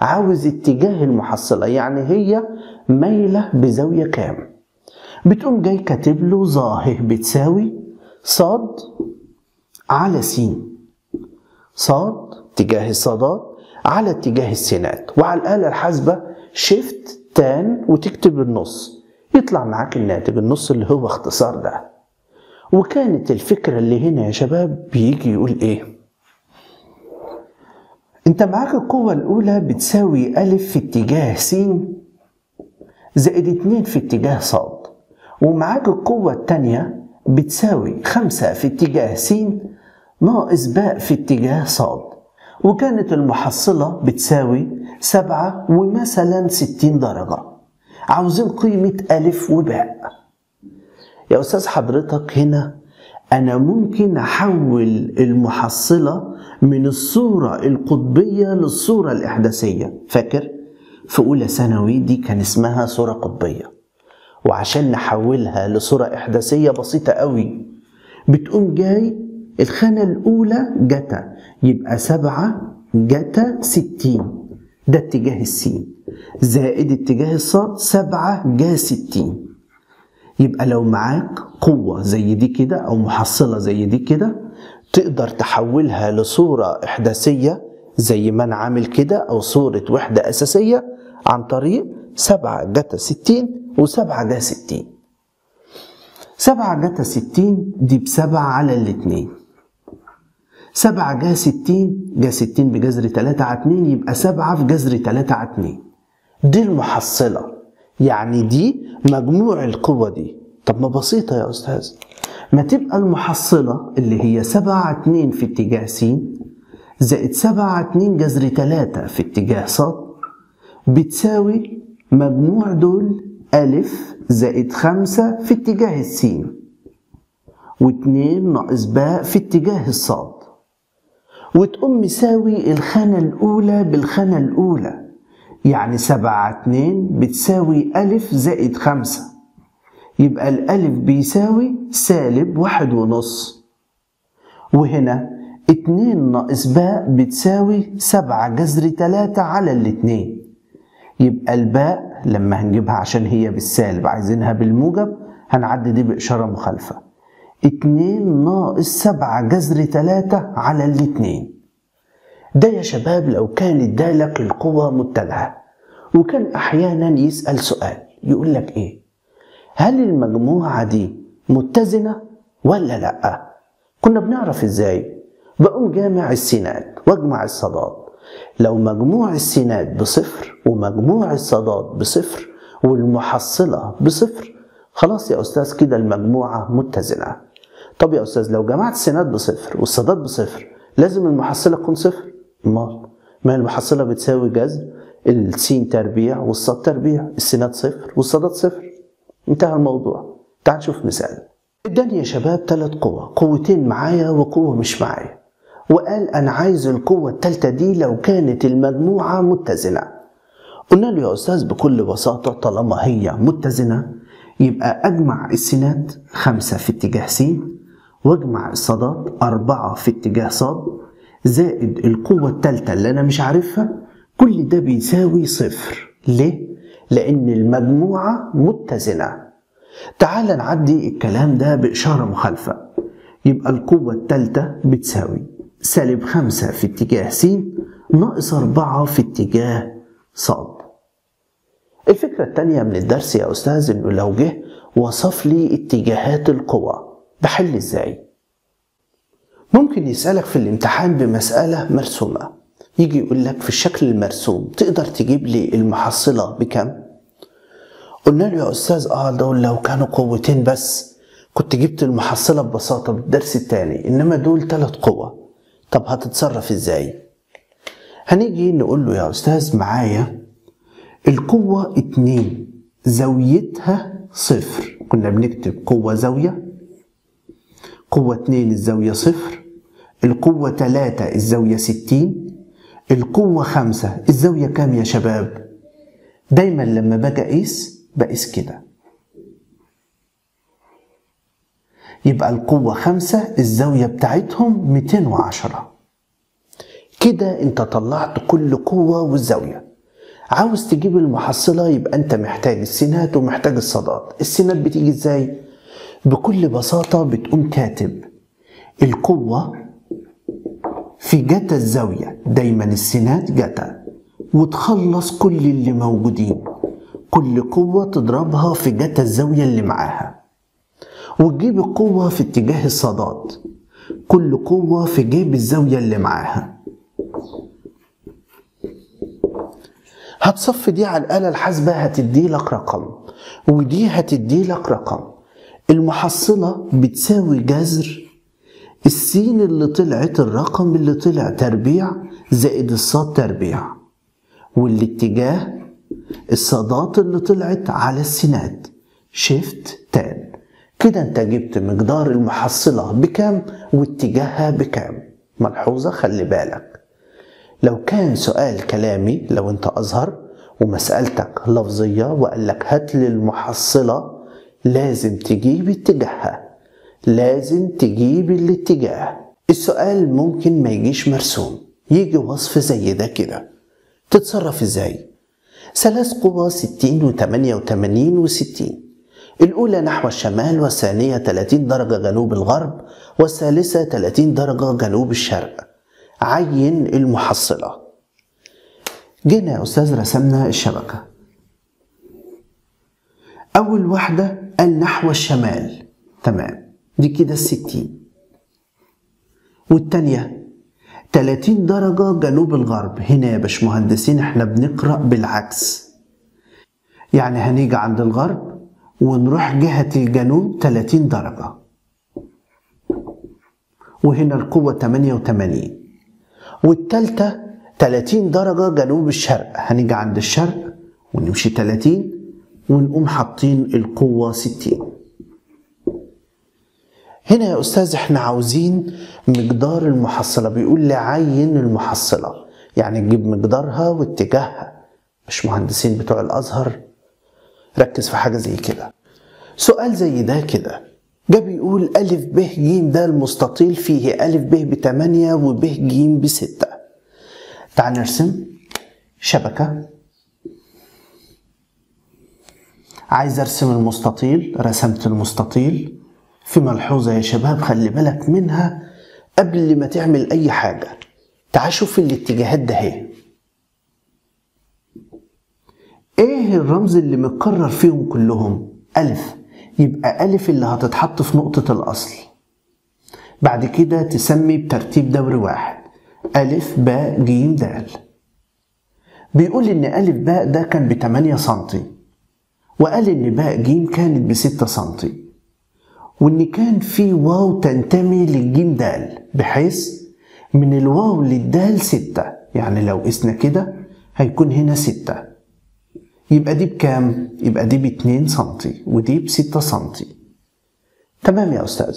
عاوز اتجاه المحصلة يعني هي مايلة بزاوية كام؟ بتقوم جاي كاتب له ظاهر بتساوي صاد على س. صاد اتجاه الصادات على اتجاه السينات. وعلى الآلة الحاسبة شيفت تان وتكتب النص. يطلع معاك الناتج النص اللي هو اختصار ده. وكانت الفكرة اللي هنا يا شباب بيجي يقول إيه؟ أنت معاك القوة الأولى بتساوي ألف في اتجاه س زائد اتنين في اتجاه صاد. ومعاك القوة التانية بتساوي خمسة في اتجاه س ناقص باء في اتجاه صاد وكانت المحصلة بتساوي سبعة ومثلا ستين درجة. عاوزين قيمة ألف وباء يا أستاذ حضرتك هنا أنا ممكن أحول المحصلة من الصورة القطبية للصورة الإحداثية. فاكر؟ في أولى ثانوي دي كان اسمها صورة قطبية. وعشان نحولها لصورة إحداثية بسيطة قوي. بتقوم جاي الخانة الأولى جتا يبقى سبعة جتا ستين. ده اتجاه السين. زائد اتجاه الصاد سبعة جا ستين. يبقى لو معاك قوة زي دي كده أو محصلة زي دي كده تقدر تحولها لصورة إحداثية زي ما أنا عامل كده أو صورة وحدة أساسية عن طريق سبعة جتا ستين وسبعة جا ستين. سبعة جتا ستين دي بسبعة على الاتنين. سبعة جا ستين جا ستين بجذر تلاتة على اتنين يبقى سبعة في جذر تلاتة على اتنين. دي المحصلة. يعني دي مجموع القوة دي. طب ما بسيطة يا أستاذ. ما تبقى المحصلة اللي هي سبعة اتنين في اتجاه س زائد سبعة اتنين جذر تلاتة في اتجاه ص بتساوي مجموع دول ألف زائد خمسة في اتجاه السين واتنين ناقص باء في اتجاه الصاد. وتقوم مساوي الخانة الأولى بالخانة الأولى يعني سبعة اتنين بتساوي ألف زائد خمسة. يبقى الألف بيساوي سالب واحد ونص. وهنا اتنين ناقص باء بتساوي سبعة جذر تلاتة على الاتنين يبقى الباء لما هنجيبها عشان هي بالسالب عايزينها بالموجب هنعدي دي بإشارة مخالفة. اتنين ناقص سبعة جذر تلاتة على الاتنين. ده يا شباب لو كان ادالك القوة متجهة. وكان أحيانا يسأل سؤال يقول لك إيه؟ هل المجموعة دي متزنة ولا لأ؟ كنا بنعرف إزاي. بقوم جامع السينات وأجمع الصادات لو مجموع السينات بصفر ومجموع الصادات بصفر والمحصلة بصفر خلاص يا أستاذ كده المجموعة متزنة. طب يا أستاذ لو جمعت السينات بصفر والصادات بصفر لازم المحصلة تكون صفر؟ ما. ما المحصلة بتساوي جذر السين تربيع والصاد تربيع السينات صفر والصادات صفر. انتهى الموضوع. تعال نشوف مثال. اداني يا شباب ثلاث قوة قوتين معايا وقوة مش معايا. وقال أنا عايز القوة التالتة دي لو كانت المجموعة متزنة. قلنا له يا أستاذ بكل بساطة طالما هي متزنة يبقى أجمع السينات خمسة في اتجاه س واجمع الصادات أربعة في اتجاه صاد زائد القوة التالتة اللي أنا مش عارفها كل ده بيساوي صفر. ليه؟ لأن المجموعة متزنة. تعال نعدي الكلام ده بإشارة مخالفة. يبقى القوة التالتة بتساوي. سالب خمسة في اتجاه س ناقص أربعة في اتجاه صاد الفكرة التانية من الدرس يا أستاذ إنه لو جه وصف لي اتجاهات القوى بحل إزاي؟ ممكن يسألك في الامتحان بمسألة مرسومة يجي يقول لك في الشكل المرسوم تقدر تجيب لي المحصلة بكم؟ قلنا له يا أستاذ آه دول لو كانوا قوتين بس كنت جبت المحصلة ببساطة بالدرس التاني إنما دول تلات قوة طب هتتصرف إزاي؟ هنيجي نقول له يا أستاذ معايا القوة اتنين زاويتها صفر كنا بنكتب قوة زاوية قوة اتنين الزاوية صفر القوة تلاتة الزاوية ستين القوة خمسة الزاوية كام يا شباب؟ دايما لما باجي أقيس بقيس كده يبقى القوة خمسة الزاوية بتاعتهم 210 كده انت طلعت كل قوة والزاوية. عاوز تجيب المحصلة يبقى انت محتاج السينات ومحتاج الصادات السينات بتيجي إزاي؟ بكل بساطة بتقوم كاتب القوة في جتا الزاوية. دايما السينات جتا. وتخلص كل اللي موجودين. كل قوة تضربها في جتا الزاوية اللي معاها. وتجيب القوة في اتجاه الصادات. كل قوة في جيب الزاوية اللي معاها. هتصفي دي على الآلة الحاسبة هتدي لك رقم. ودي هتدي لك رقم. المحصلة بتساوي جذر السين اللي طلعت الرقم اللي طلع تربيع زائد الصاد تربيع. والاتجاه الصادات اللي طلعت على السينات. شيفت تان كده انت جبت مقدار المحصلة بكام واتجاهها بكام. ملحوظة خلي بالك. لو كان سؤال كلامي لو انت أزهر ومسألتك لفظية وقال لك هات لي المحصلة لازم تجيب اتجاهها. لازم تجيب الاتجاه. السؤال ممكن ما يجيش مرسوم. يجي وصف زي ده كده. تتصرف إزاي؟ ثلاث قوى ستين وتمانية وتمانين وستين. الأولى نحو الشمال والثانية 30 درجة جنوب الغرب والثالثة 30 درجة جنوب الشرق. عين المحصلة. جينا يا أستاذ رسمنا الشبكة. أول واحدة قال نحو الشمال. تمام. دي كده الستين. والتانية 30 درجة جنوب الغرب. هنا يا باشمهندسين إحنا بنقرأ بالعكس. يعني هنيجي عند الغرب ونروح جهة الجنوب 30 درجة. وهنا القوة 88 والتالتة 30 درجة جنوب الشرق. هنيجي عند الشرق ونمشي 30 ونقوم حاطين القوة 60 هنا يا أستاذ إحنا عاوزين مقدار المحصلة. بيقول لي عين المحصلة. يعني تجيب مقدارها واتجاهها. مش مهندسين بتوع الأزهر. ركز في حاجة زي كده. سؤال زي ده كده جه بيقول ألف ب ج ده المستطيل فيه ألف ب بتمانية وب ج بستة تعال نرسم. شبكة. عايز أرسم المستطيل رسمت المستطيل. في ملحوظة يا شباب خلي بالك منها قبل ما تعمل أي حاجة. تعال شوف الاتجاهات ده اهي إيه الرمز اللي متكرر فيهم كلهم؟ ألف. يبقى ألف اللي هتتحط في نقطة الأصل. بعد كده تسمي بترتيب دوري واحد. ألف باء ج د بيقول إن ألف باء ده كان بتمانية سنتي وقال إن باء ج كانت بستة سنتي وإن كان في واو تنتمي للجيم دال بحيث من الواو للدال ستة. يعني لو قسنا كده هيكون هنا ستة. يبقى دي بكام؟ يبقى دي باتنين سنتي ودي بستة سنتي. تمام يا أستاذ.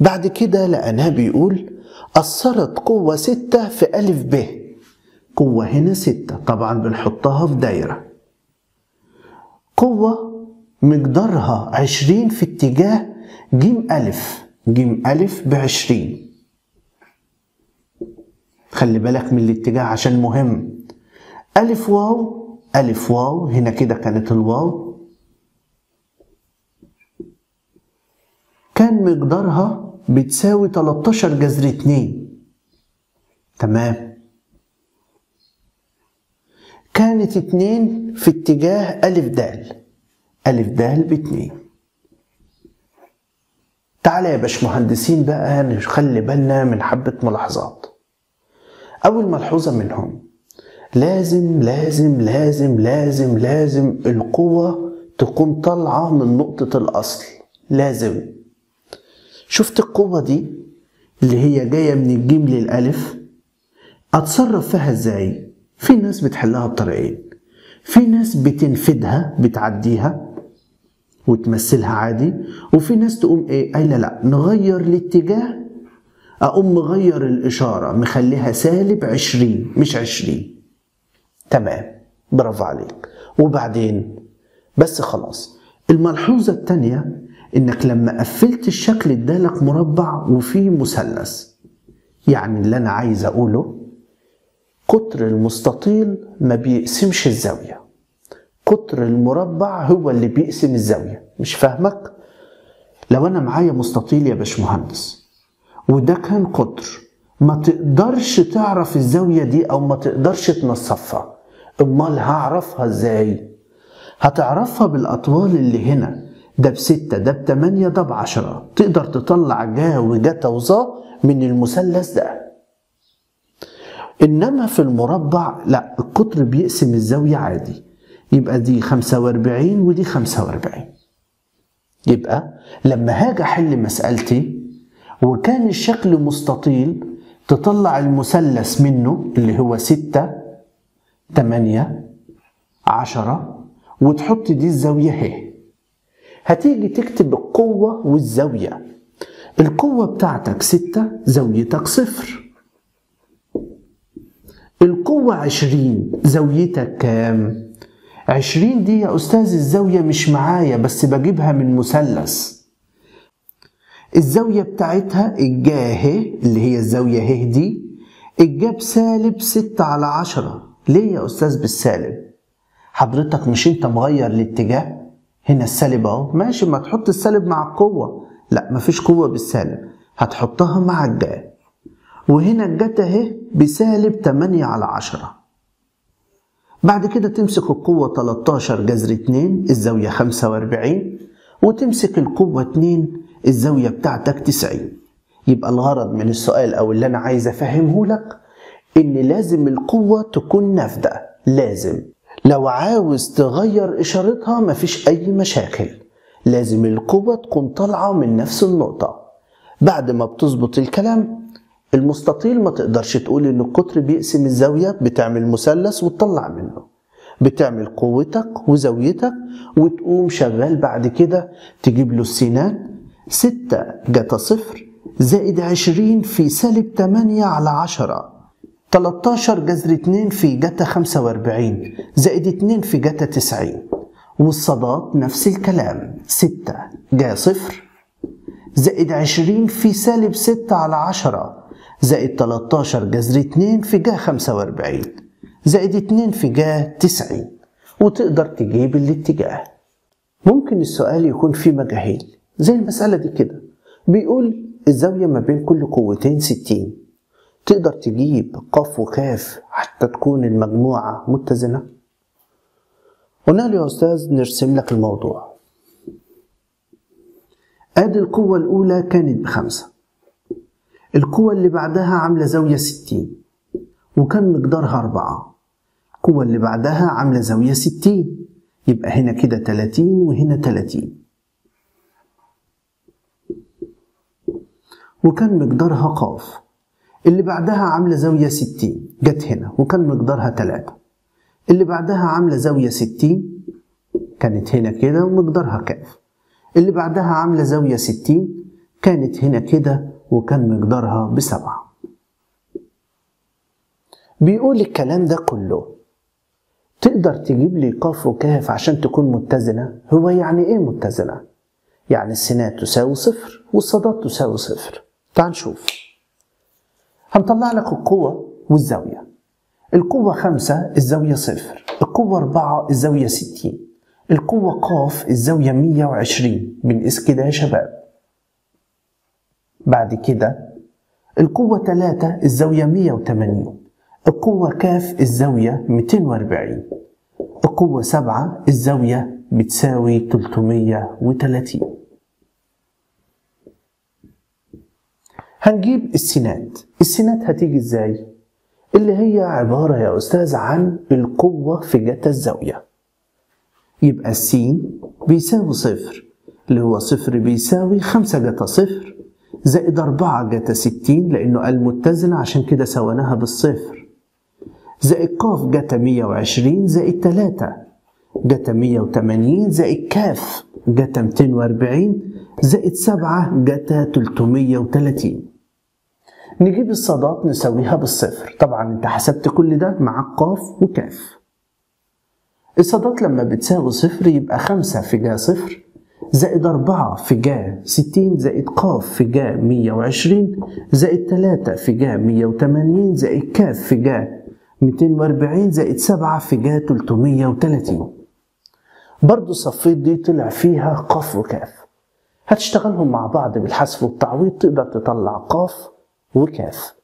بعد كده لقيناه بيقول أثرت قوة ستة في ألف ب. قوة هنا ستة طبعا بنحطها في دايرة. قوة مقدارها عشرين في اتجاه جيم ألف جيم ألف بعشرين. خلي بالك من الاتجاه عشان مهم. ألف واو ألف واو. هنا كده كانت الواو. كان مقدارها بتساوي 13 جذر 2 تمام. كانت اتنين في اتجاه ألف دال. ألف دال باتنين. تعالى يا باشمهندسين بقى نخلي بالنا من حبة ملاحظات. أول ملحوظة منهم لازم لازم لازم لازم لازم القوة تكون طالعة من نقطة الأصل. لازم. شفت القوة دي اللي هي جاية من الجيم للألف؟ أتصرف فيها إزاي؟ في ناس بتحلها بطريقين. في ناس بتنفدها بتعديها وتمثلها عادي وفي ناس تقوم إيه؟ قايله لا نغير الاتجاه. أقوم مغير الإشارة مخليها سالب عشرين مش عشرين. تمام برافو عليك. وبعدين؟ بس خلاص. الملحوظة التانية إنك لما قفلت الشكل ادالك مربع وفيه مثلث. يعني اللي أنا عايز أقوله قطر المستطيل ما بيقسمش الزاوية. قطر المربع هو اللي بيقسم الزاوية. مش فاهمك؟ لو أنا معايا مستطيل يا باشمهندس وده كان قطر ما تقدرش تعرف الزاوية دي أو ما تقدرش تنصفها. امال هعرفها إزاي؟ هتعرفها بالأطوال اللي هنا. ده بستة ده بتمانية ده بعشرة. تقدر تطلع جا وجتا وظا من المثلث ده. إنما في المربع لا القطر بيقسم الزاوية عادي. يبقى دي خمسة وأربعين ودي خمسة وأربعين. يبقى لما هاجي أحل مسألتي وكان الشكل مستطيل تطلع المثلث منه اللي هو ستة تمانية عشرة وتحط دي الزاوية اهي هتيجي تكتب القوة والزاوية. القوة بتاعتك ستة زاويتك صفر. القوة عشرين زاويتك كام؟ عشرين دي يا أستاذ الزاوية مش معايا بس بجيبها من مثلث. الزاوية بتاعتها الجاه اللي هي الزاوية ه دي. الجاب سالب ستة على عشرة. ليه يا أستاذ بالسالب؟ حضرتك مش أنت مغير الاتجاه؟ هنا السالب أهو. ماشي ما تحط السالب مع القوة. لا مفيش قوة بالسالب. هتحطها مع الجاه وهنا الجت أهي بسالب 8 على 10 بعد كده تمسك القوة 13 جذر 2 الزاوية 45 وتمسك القوة 2 الزاوية بتاعتك 90 يبقى الغرض من السؤال أو اللي أنا عايز أفهمه لك إن لازم القوة تكون نافذة لازم. لو عاوز تغير إشارتها مفيش أي مشاكل. لازم القوة تكون طالعة من نفس النقطة. بعد ما بتظبط الكلام المستطيل ما تقدرش تقول إن القطر بيقسم الزاوية بتعمل مثلث وتطلع منه. بتعمل قوتك وزاويتك وتقوم شغال بعد كده تجيب له السينات ستة جتا صفر زائد عشرين في سالب تمانية على عشرة. 13 جذر 2 في جتا 45 زائد 2 في جتا 90 والصادات نفس الكلام 6 جا صفر زائد 20 في سالب 6 على 10 زائد 13 جذر 2 في جا 45 زائد 2 في جا 90 وتقدر تجيب الاتجاه. ممكن السؤال يكون فيه مجاهيل زي المسألة دي كده. بيقول الزاوية ما بين كل قوتين 60 تقدر تجيب قاف وكاف حتى تكون المجموعة متزنة؟ قلنا له يا أستاذ نرسم لك الموضوع. أدي القوة الأولى كانت بخمسة. القوة اللي بعدها عاملة زاوية ستين. وكان مقدارها أربعة. القوة اللي بعدها عاملة زاوية ستين. يبقى هنا كده تلاتين وهنا تلاتين. وكان مقدارها قاف. اللي بعدها عاملة زاوية ستين. جت هنا وكان مقدارها تلاتة. اللي بعدها عاملة زاوية ستين كانت هنا كده ومقدارها كاف اللي بعدها عاملة زاوية ستين كانت هنا كده وكان مقدارها بسبعة. بيقول الكلام ده كله. تقدر تجيب لي قاف وكاف عشان تكون متزنة؟ هو يعني إيه متزنة؟ يعني السينات تساوي صفر والصادات تساوي صفر. تعال نشوف. هنطلع لك القوة والزاوية. القوة خمسة الزاوية صفر. القوة أربعة الزاوية ستين. القوة قاف الزاوية مية وعشرين. بنقيس كده يا شباب. بعد كده القوة تلاتة الزاوية مية وتمانين. القوة كاف الزاوية ميتين وأربعين. القوة سبعة الزاوية بتساوي تلتمية وتلاتين. هنجيب السينات. السينات هتيجي إزاي؟ اللي هي عبارة يا أستاذ عن القوة في جتا الزاوية. يبقى السين بيساوي صفر اللي هو صفر بيساوي خمسة جتا صفر زائد أربعة جتا ستين لأنه قال متزنة عشان كده سويناها بالصفر. زائد قاف جتا مية وعشرين زائد تلاتة جتا مية وتمانين زائد كاف جتا ميتين وأربعين زائد سبعة جتا تلتمية وتلاتين. نجيب الصادات نسويها بالصفر. طبعا أنت حسبت كل ده مع قاف وكاف. الصادات لما بتساوي صفر يبقى خمسة في جا صفر زائد أربعة في جا ستين زائد قاف في جا مية وعشرين زائد تلاتة في جا مية وتمانين زائد كاف في جا ميتين وأربعين زائد سبعة في جا تلتمية وتلاتين. برضو صفيت دي طلع فيها قاف وكاف. هتشتغلهم مع بعض بالحذف والتعويض تقدر تطلع قاف وكاف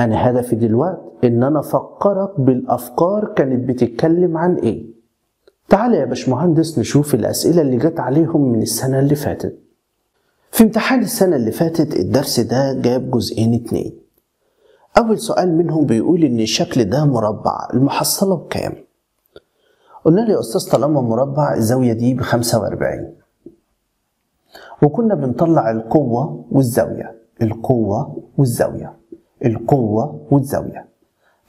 أنا هدفي دلوقتي إن أنا أفكرك بالأفكار كانت بتتكلم عن إيه. تعالى يا باشمهندس نشوف الأسئلة اللي جت عليهم من السنة اللي فاتت. في امتحان السنة اللي فاتت الدرس ده جاب جزئين اتنين. أول سؤال منهم بيقول إن الشكل ده مربع المحصلة بكام؟ قلنا له يا أستاذ طالما مربع الزاوية دي بخمسة وأربعين. وكنا بنطلع القوة والزاوية. القوة والزاوية. القوة والزاوية.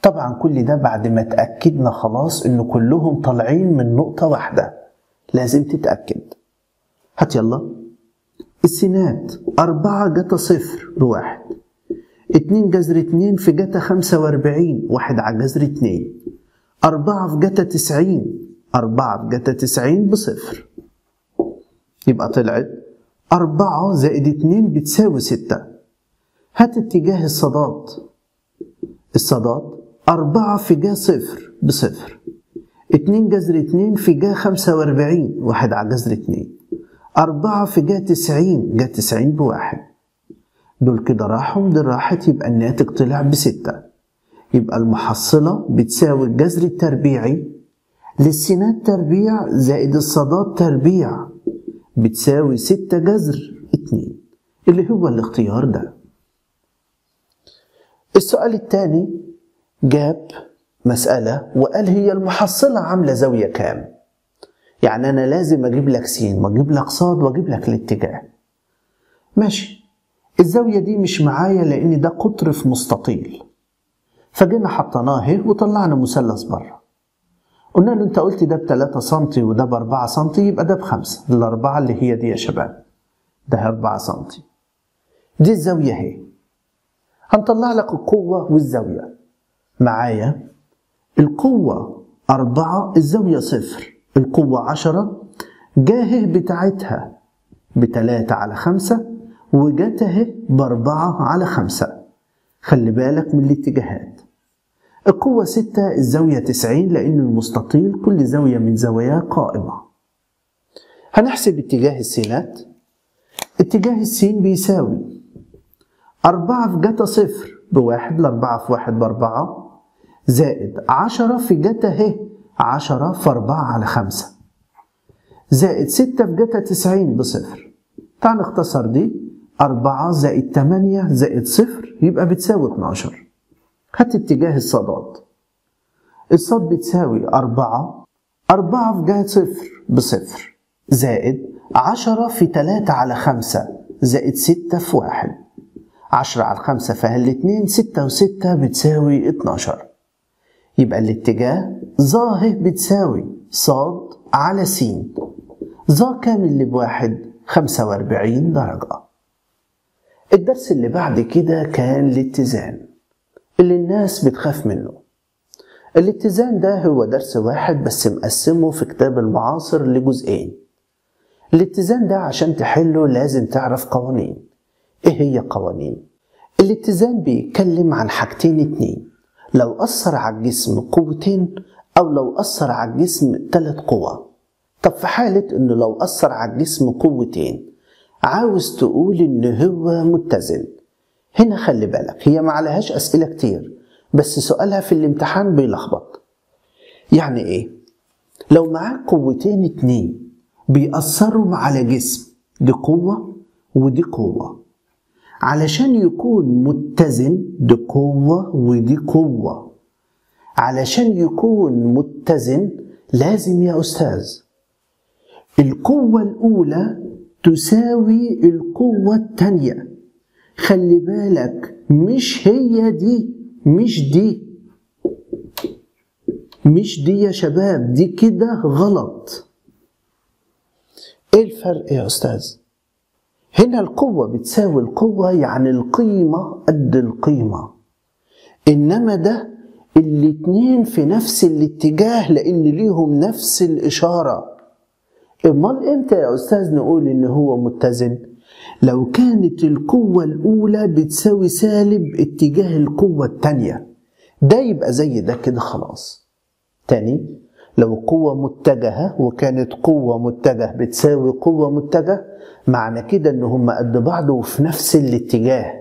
طبعا كل ده بعد ما اتأكدنا خلاص إن كلهم طالعين من نقطة واحدة. لازم تتأكد. هات يلا. السينات. أربعة جتا صفر بواحد اتنين جذر اتنين في جتا خمسة وأربعين. واحد على جذر اتنين. أربعة في جتا تسعين. أربعة في جتا تسعين بصفر. يبقى طلعت. أربعة زائد اتنين بتساوي ستة. هات اتجاه الصادات الصادات أربعة في جا صفر بصفر. اتنين جذر اتنين في جا خمسة وأربعين واحد على جذر اتنين. أربعة في جا تسعين جا تسعين بواحد. دول كده راحوا دي راحت يبقى الناتج طلع بستة. يبقى المحصلة بتساوي الجذر التربيعي للسينات تربيع زائد الصادات تربيع بتساوي ستة جذر اتنين. اللي هو الاختيار ده. السؤال الثاني جاب مسألة وقال هي المحصلة عاملة زاوية كام؟ يعني أنا لازم أجيب لك سين وأجيب لك صاد وأجيب لك الاتجاه. ماشي. الزاوية دي مش معايا لأن ده قطر في مستطيل. فجينا حطيناه اهي وطلعنا مثلث بره. قلنا له أنت قلت ده ب 3 سم وده ب 4 سم يبقى ده بخمسة. الأربعة اللي هي دي يا شباب. ده 4 سم دي الزاوية اهي. هنطلع لك القوة والزاوية؟ معايا. القوة أربعة الزاوية صفر. القوة عشرة جاهه بتاعتها بتلاتة على خمسة وجت اهي بأربعة على خمسة. خلي بالك من الاتجاهات. القوة ستة الزاوية تسعين لأن المستطيل كل زاوية من زواياه قائمة. هنحسب اتجاه السينات. اتجاه السين بيساوي أربعة في جتا صفر بواحد لأربعة في واحد بأربعة زائد عشرة في جتا اهي عشرة في أربعة على خمسة زائد ستة في جتا تسعين بصفر. تعال نختصر دي. أربعة زائد تمانية زائد صفر يبقى بتساوي اتناشر. هات اتجاه الصادات الصاد بتساوي أربعة. أربعة في جهة صفر بصفر زائد عشرة في تلاتة على خمسة زائد ستة في واحد. عشرة على الخمسة فهل الاتنين ستة وستة بتساوي اتناشر؟ يبقى الاتجاه ظاهر بتساوي صاد على س ظا كام اللي بواحد خمسة وأربعين درجة. الدرس اللي بعد كده كان الاتزان. اللي الناس بتخاف منه. الاتزان ده هو درس واحد بس مقسمه في كتاب المعاصر لجزئين. الاتزان ده عشان تحله لازم تعرف قوانين. إيه هي قوانين؟ الاتزان بيتكلم عن حاجتين اتنين. لو أثر على الجسم قوتين أو لو أثر على الجسم ثلاث قوى. طب في حالة إنه لو أثر على الجسم قوتين عاوز تقول إن هو متزن. هنا خلي بالك هي ما عليهاش أسئلة كتير بس سؤالها في الامتحان بيلخبط. يعني إيه؟ لو معاك قوتين اتنين بيأثروا على جسم دي قوة ودي قوة. علشان يكون متزن دي قوة ودي قوة. علشان يكون متزن لازم يا أستاذ القوة الأولى تساوي القوة التانية خلي بالك مش هي دي مش دي. مش دي يا شباب دي كده غلط. إيه الفرق يا أستاذ؟ هنا القوة بتساوي القوة يعني القيمة قد القيمة. إنما ده الاتنين في نفس الاتجاه لأن ليهم نفس الإشارة. أمال إمتى يا أستاذ نقول إن هو متزن؟ لو كانت القوة الأولى بتساوي سالب اتجاه القوة التانية ده يبقى زي ده كده خلاص. تاني لو قوة متجهة وكانت قوة متجه بتساوي قوة متجه معنى كده إن هما قد بعض وفي نفس الاتجاه.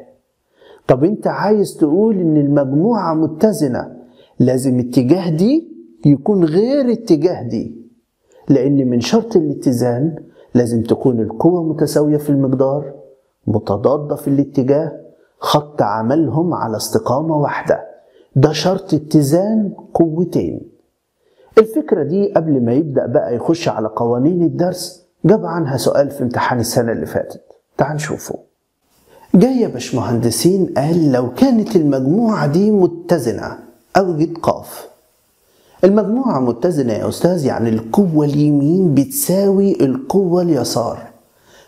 طب أنت عايز تقول إن المجموعة متزنة لازم اتجاه دي يكون غير اتجاه دي. لأن من شرط الاتزان لازم تكون القوة متساوية في المقدار متضادة في الاتجاه خط عملهم على استقامة واحدة. ده شرط اتزان قوتين. الفكرة دي قبل ما يبدأ بقى يخش على قوانين الدرس جاب عنها سؤال في امتحان السنة اللي فاتت. تعال نشوفه. جاي باشمهندسين قال لو كانت المجموعة دي متزنة أوجد قاف. المجموعة متزنة يا أستاذ يعني القوة اليمين بتساوي القوة اليسار.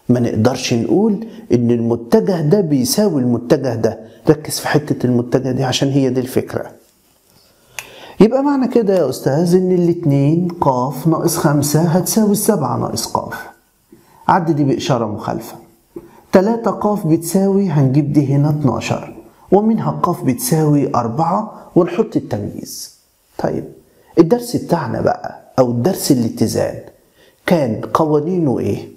ما نقدرش نقول إن المتجه ده بيساوي المتجه ده. ركز في حتة المتجه دي عشان هي دي الفكرة. يبقى معنى كده يا أستاذ إن الاتنين قاف ناقص خمسة هتساوي السبعة ناقص قاف. عد دي بإشارة مخالفة. تلاتة قاف بتساوي هنجيب دي هنا 12 ومنها قاف بتساوي أربعة ونحط التمييز. طيب الدرس بتاعنا بقى أو الدرس الاتزان كان قوانينه إيه؟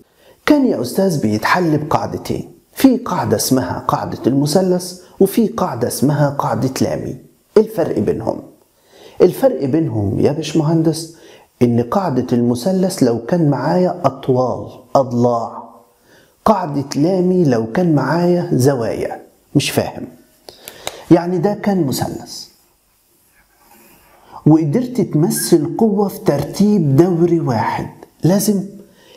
كان يا أستاذ بيتحل بقاعدتين. في قاعدة اسمها قاعدة المثلث وفي قاعدة اسمها قاعدة لامي. الفرق بينهم؟ الفرق بينهم يا باشمهندس إن قاعدة المثلث لو كان معايا أطوال أضلاع. قاعدة لامي لو كان معايا زوايا. مش فاهم. يعني ده كان مثلث. وقدرت تمثل قوة في ترتيب دوري واحد. لازم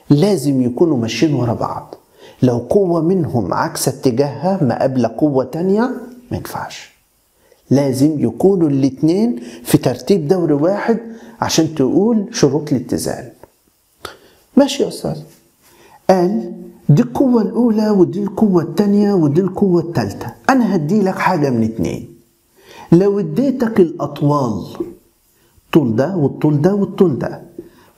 لازم يكونوا ماشيين ورا بعض. لو قوة منهم عكس اتجاهها مقابلة قوة تانية ما ينفعش. لازم يكونوا الاتنين في ترتيب دوري واحد عشان تقول شروط الاتزان. ماشي يا أستاذ. قال دي القوة الأولى ودي القوة التانية ودي القوة التالتة. أنا هدي لك حاجة من اتنين. لو اديتك الأطوال طول ده والطول ده والطول ده.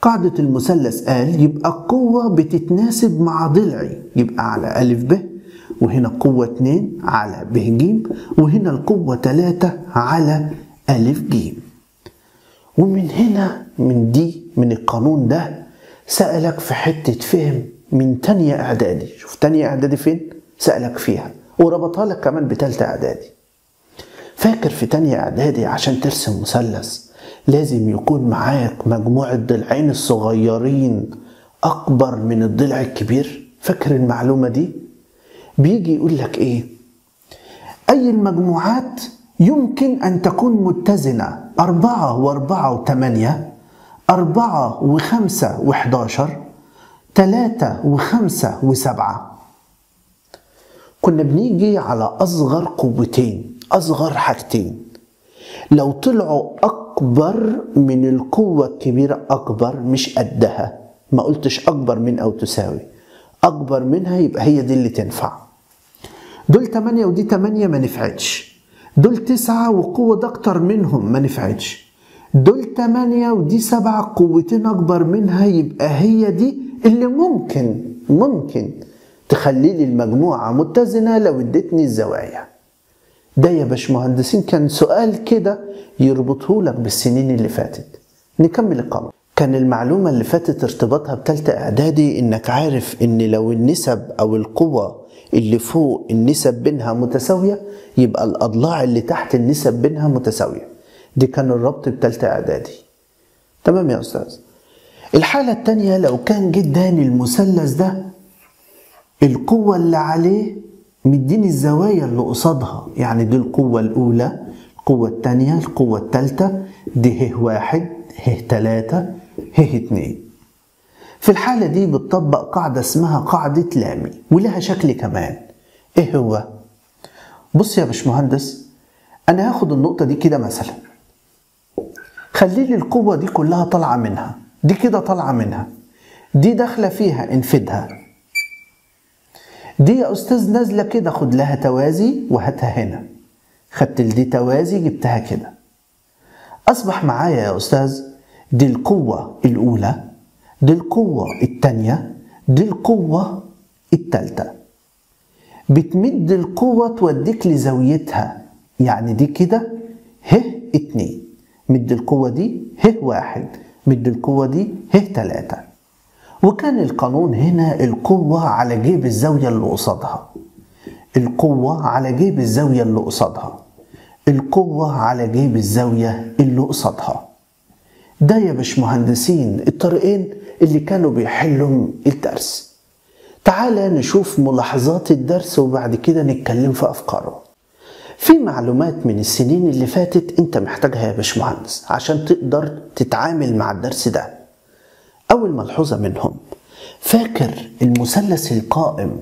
قاعدة المثلث قال يبقى القوة بتتناسب مع ضلعي. يبقى على ألف ب. وهنا القوة اتنين على ب ج وهنا القوة تلاتة على ألف ج ومن هنا من دي من القانون ده سألك في حتة فهم من تانية إعدادي. شوف تانية إعدادي فين؟ سألك فيها. وربطها لك كمان بتالتة إعدادي. فاكر في تانية إعدادي عشان ترسم مثلث لازم يكون معاك مجموعة ضلعين الصغيرين أكبر من الضلع الكبير؟ فاكر المعلومة دي؟ بيجي يقول لك إيه؟ أي المجموعات يمكن أن تكون متزنة؟ أربعة وأربعة وثمانية أربعة وخمسة وحداشر تلاتة وخمسة وسبعة. كنا بنيجي على أصغر قوتين أصغر حاجتين. لو طلعوا أكبر من القوة الكبيرة أكبر مش قدها. ما قلتش أكبر من أو تساوي. أكبر منها يبقى هي دي اللي تنفع. دول تمانية ودي تمانية ما نفعتش. دول تسعة والقوة ده أكتر منهم ما نفعتش. دول تمانية ودي سبعة قوتين أكبر منها يبقى هي دي اللي ممكن ممكن تخلي لي المجموعة متزنة لو ادتني الزوايا. ده يا باشمهندسين كان سؤال كده يربطه لك بالسنين اللي فاتت. نكمل القمر. كان المعلومة اللي فاتت ارتباطها بتالتة إعدادي إنك عارف إن لو النسب أو القوة اللي فوق النسب بينها متساوية يبقى الأضلاع اللي تحت النسب بينها متساوية. دي كان الربط بتالتة إعدادي. تمام يا أستاذ؟ الحالة التانية لو كان جداني المثلث ده القوة اللي عليه مديني الزوايا اللي قصادها يعني دي القوة الأولى القوة التانية القوة التالتة دي ه واحد ه تلاتة ه اتنين. في الحالة دي بتطبق قاعدة اسمها قاعدة لامي ولها شكل كمان. إيه هو؟ بص يا باشمهندس أنا هاخد النقطة دي كده مثلا. خلي لي القوة دي كلها طالعة منها دي كده طالعة منها دي داخلة فيها انفدها دي يا أستاذ نازلة كده خد لها توازي وهاتها هنا. خدت دي توازي جبتها كده. أصبح معايا يا أستاذ دي القوة الأولى. دي القوة التانية دي القوة التالتة. بتمد القوة توديك لزاويتها يعني دي كده ه اتنين. مد القوة دي ه واحد مد القوة دي ه تلاتة. وكان القانون هنا القوة على جيب الزاوية اللي قصادها. القوة على جيب الزاوية اللي قصادها. القوة على جيب الزاوية اللي قصادها. ده يا باشمهندسين الطريقين اللي كانوا بيحلوا الدرس. تعالى نشوف ملاحظات الدرس وبعد كده نتكلم في أفكاره. في معلومات من السنين اللي فاتت أنت محتاجها يا باشمهندس عشان تقدر تتعامل مع الدرس ده. أول ملحوظة منهم فاكر المثلث القائم؟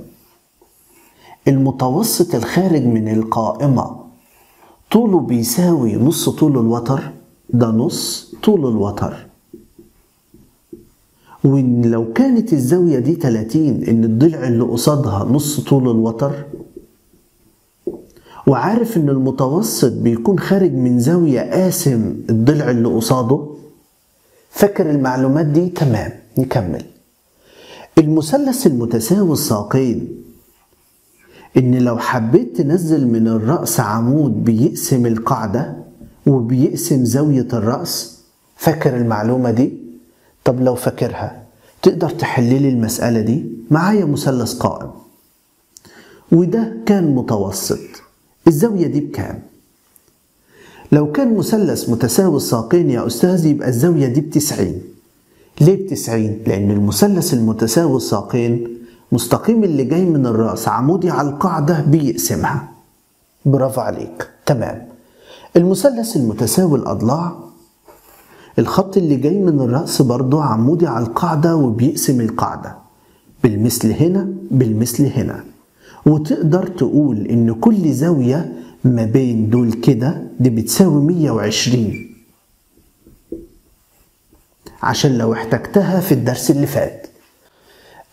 المتوسط الخارج من القائمة. طوله بيساوي نص طول الوتر ده نص طول الوتر. ولو كانت الزاوية دي 30 إن الضلع اللي قصادها نص طول الوتر وعارف إن المتوسط بيكون خارج من زاوية قاسم الضلع اللي قصاده فاكر المعلومات دي؟ تمام نكمل. المثلث المتساوي الساقين إن لو حبيت تنزل من الرأس عمود بيقسم القاعدة وبيقسم زاوية الرأس فاكر المعلومة دي؟ طب لو فاكرها تقدر تحللي المسألة دي؟ معايا مثلث قائم. وده كان متوسط. الزاوية دي بكام؟ لو كان مثلث متساوي الساقين يا أستاذ يبقى الزاوية دي بتسعين. ليه بتسعين؟ لأن المثلث المتساوي الساقين مستقيم اللي جاي من الرأس عمودي على القاعدة بيقسمها. برافو عليك. تمام. المثلث المتساوي الأضلاع الخط اللي جاي من الرأس برضه عمودي على القاعدة وبيقسم القاعدة. بالمثل هنا بالمثل هنا. وتقدر تقول إن كل زاوية ما بين دول كده دي بتساوي 120 عشان لو احتجتها في الدرس اللي فات.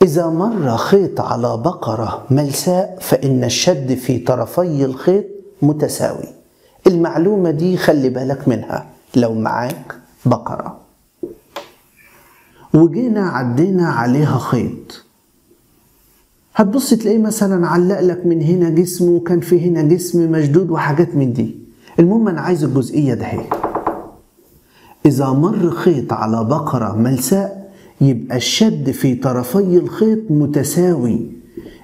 إذا مر خيط على بقرة ملساء فإن الشد في طرفي الخيط متساوي. المعلومة دي خلي بالك منها. لو معاك بقرة. وجينا عدينا عليها خيط. هتبص تلاقيه مثلا علق لك من هنا جسم وكان في هنا جسم مشدود وحاجات من دي. المهم أنا عايز الجزئية ده هي إذا مر خيط على بقرة ملساء يبقى الشد في طرفي الخيط متساوي.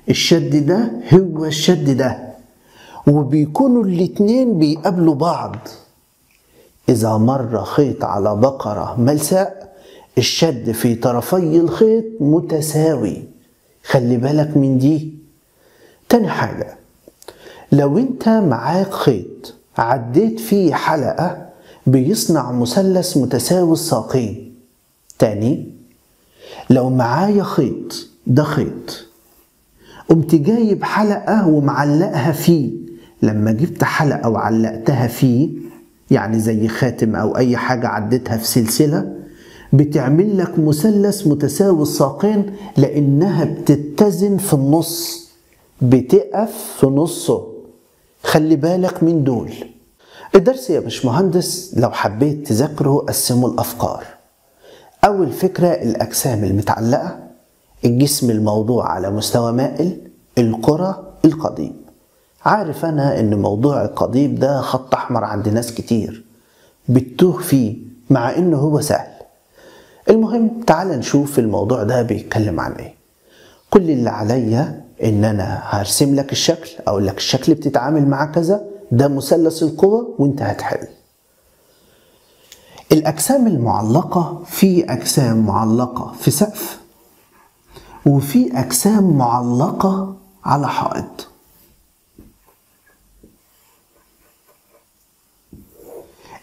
الشد ده هو الشد ده. وبيكونوا الاتنين بيقابلوا بعض. إذا مر خيط على بقرة ملساء الشد في طرفي الخيط متساوي. خلي بالك من دي. تاني حاجة لو أنت معاك خيط عديت فيه حلقة بيصنع مثلث متساوي الساقين. تاني لو معايا خيط ده خيط. قمت جايب حلقة ومعلقها فيه. لما جبت حلقة وعلقتها فيه يعني زي خاتم أو أي حاجة عديتها في سلسلة بتعمل لك مثلث متساوي الساقين لأنها بتتزن في النص بتقف في نصه. خلي بالك من دول. الدرس يا باشمهندس لو حبيت تذاكره قسمه الأفكار. أول فكرة الأجسام المتعلقة الجسم الموضوع على مستوى مائل الكرة القضيب عارف أنا إن موضوع القضيب ده خط أحمر عند ناس كتير بتوه فيه مع إنه هو سهل. المهم تعال نشوف الموضوع ده بيتكلم عن إيه. كل اللي عليا إن أنا هرسم لك الشكل أقول لك الشكل بتتعامل مع كذا ده مثلث القوة وانت هتحل. الأجسام المعلقة في أجسام معلقة في سقف وفي أجسام معلقة على حائط.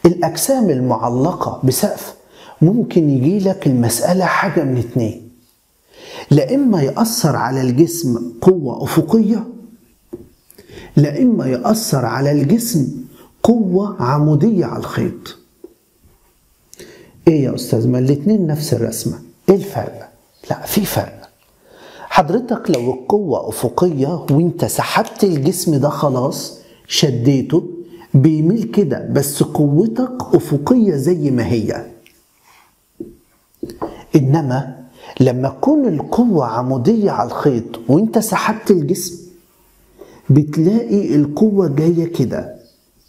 الأجسام المعلقة بسقف ممكن يجي لك المسألة حاجة من اتنين. لا إما يأثر على الجسم قوة أفقية لا إما يأثر على الجسم قوة عمودية على الخيط. إيه يا أستاذ؟ ما الاتنين نفس الرسمة. إيه الفرق؟ لا في فرق. حضرتك لو القوة أفقية وإنت سحبت الجسم ده خلاص شديته بيميل كده بس قوتك أفقية زي ما هي. إنما لما تكون القوة عمودية على الخيط وأنت سحبت الجسم بتلاقي القوة جاية كده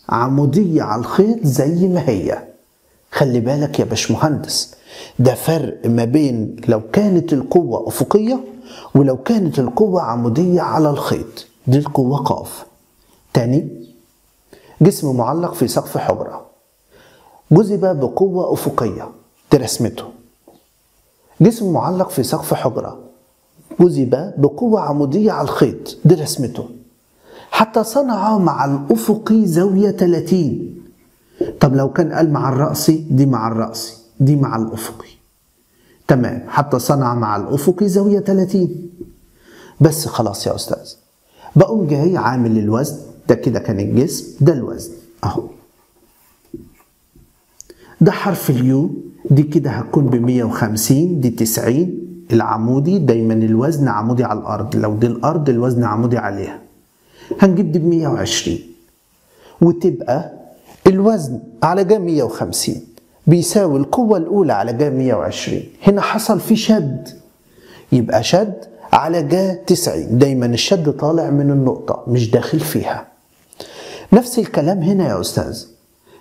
عمودية على الخيط زي ما هي. خلي بالك يا باشمهندس ده فرق ما بين لو كانت القوة أفقية ولو كانت القوة عمودية على الخيط. دي القوة قاف. تاني جسم معلق في سقف حجرة جذب بقوة أفقية دي رسمته جسم معلق في سقف حجرة جذب بقوة عمودية على الخيط دي رسمته. حتى صنع مع الأفقي زاوية 30 طب لو كان قال مع الرأسي دي مع الرأسي دي مع الأفقي تمام حتى صنع مع الأفقي زاوية 30 بس خلاص يا أستاذ بقوم جاي عامل الوزن. ده كده كان الجسم ده الوزن أهو. ده حرف اليو دي كده هتكون ب 150 دي 90 العمودي دايما الوزن عمودي على الأرض لو دي الأرض الوزن عمودي عليها. هنجيب دي ب 120 وتبقى الوزن على جا 150 بيساوي القوة الأولى على جا 120 هنا حصل في شد. يبقى شد على جا 90 دايما الشد طالع من النقطة مش داخل فيها. نفس الكلام هنا يا أستاذ.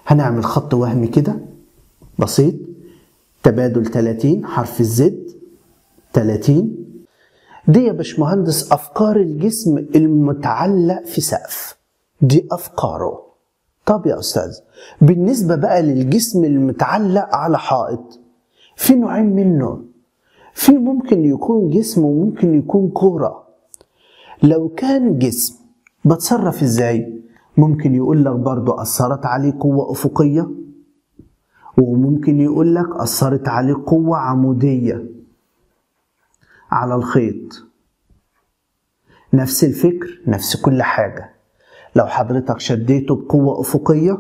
هنعمل خط وهمي كده. بسيط. تبادل 30 حرف الزد 30 دي يا باشمهندس أفكار الجسم المتعلق في سقف. دي أفكاره. طب يا أستاذ بالنسبة بقى للجسم المتعلق على حائط في نوعين منه. في ممكن يكون جسم وممكن يكون كورة. لو كان جسم بتصرف إزاي؟ ممكن يقول لك برضو أثرت عليه قوة أفقية وممكن يقول لك أثرت عليه قوة عمودية على الخيط. نفس الفكر نفس كل حاجة. لو حضرتك شديته بقوة أفقية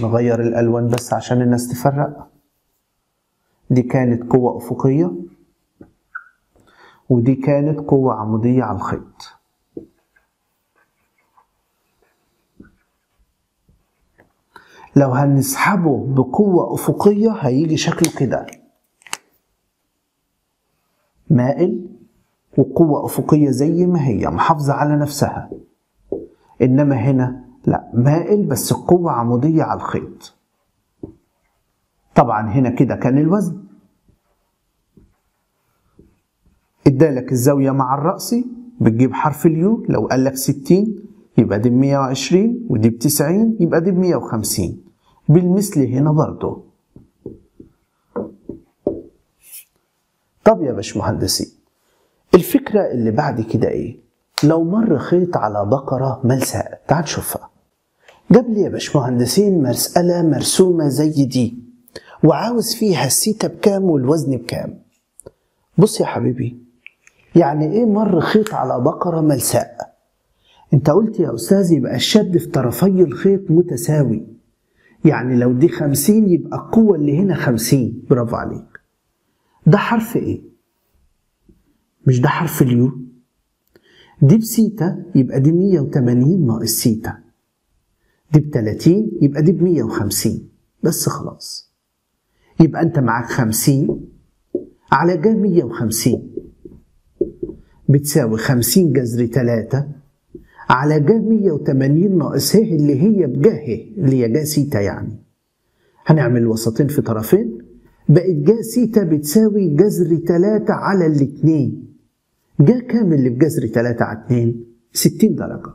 نغير الألوان بس عشان الناس تفرق. دي كانت قوة أفقية ودي كانت قوة عمودية على الخيط. لو هنسحبه بقوة أفقية هيجي شكله كده. مائل وقوة أفقية زي ما هي محافظة على نفسها. إنما هنا لا مائل بس القوة عمودية على الخيط. طبعا هنا كده كان الوزن. ادالك الزاوية مع الرأسي بتجيب حرف اليو. لو قال لك 60 يبقى دي ب 120 ودي ب 90 يبقى دي ب 150 بالمثل هنا برضه طب يا باشمهندسين الفكرة اللي بعد كده إيه؟ لو مر خيط على بقرة ملساء تعال نشوفها جاب لي يا باشمهندسين مسألة مرسومة زي دي وعاوز فيها السيتا بكام والوزن بكام. بص يا حبيبي يعني إيه مر خيط على بقرة ملساء؟ أنت قلت يا أستاذ يبقى الشد في طرفي الخيط متساوي. يعني لو دي خمسين يبقى القوة اللي هنا خمسين. برافو عليك. ده حرف إيه مش ده حرف ال U؟ دي بسيتا يبقى دي 180 ناقص سيتا. دي ب 30 يبقى دي ب 150 بس خلاص. يبقى انت معاك 50 على جا 150 بتساوي 50 جذر 3 على جا 180 ناقص ه اللي هي بجا ه اللي هي جا سيتا يعني. هنعمل وسطين في طرفين. بقت جا سيتا بتساوي جذر 3 على الاتنين. جا كام اللي بجذر 3 على 2 60 درجة.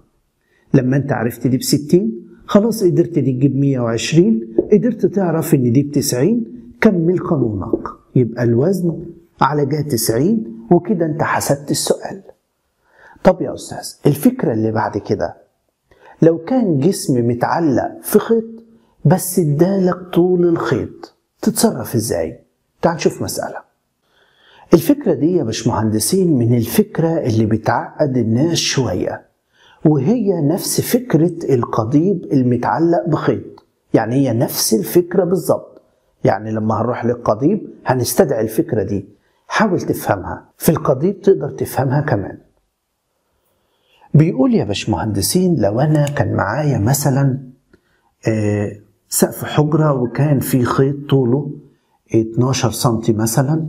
لما انت عرفت دي ب 60 خلاص قدرت دي تجيب 120 قدرت تعرف ان دي ب 90 كمل قانونك. يبقى الوزن على جهة 90 وكده انت حسبت السؤال. طب يا أستاذ الفكرة اللي بعد كده لو كان جسم متعلق في خيط بس ادالك طول الخيط تتصرف إزاي؟ تعال نشوف مسألة. الفكرة دي يا باشمهندسين من الفكرة اللي بتعقد الناس شوية وهي نفس فكرة القضيب المتعلق بخيط. يعني هي نفس الفكرة بالظبط. يعني لما هنروح للقضيب هنستدعي الفكرة دي. حاول تفهمها. في القضيب تقدر تفهمها كمان. بيقول يا باشمهندسين لو أنا كان معايا مثلا آه سقف حجرة وكان في خيط طوله 12 سنتي مثلا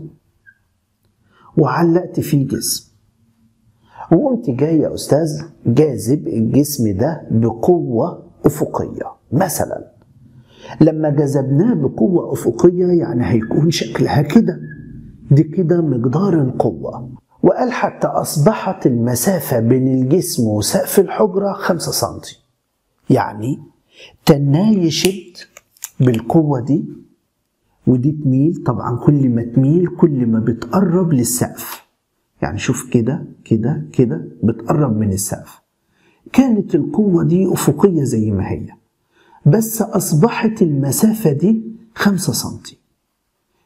وعلقت فيه جسم وقمت جاي يا أستاذ جاذب الجسم ده بقوة أفقية مثلا. لما جذبناه بقوة أفقية يعني هيكون شكلها كده دي كده مقدار القوة. وقال حتى أصبحت المسافة بين الجسم وسقف الحجرة خمسة سنتي. يعني تناه يشد بالقوة دي ودي تميل طبعا كل ما تميل كل ما بتقرب للسقف. يعني شوف كده كده كده بتقرب من السقف. كانت القوة دي أفقية زي ما هي. بس أصبحت المسافة دي خمسة سنتي.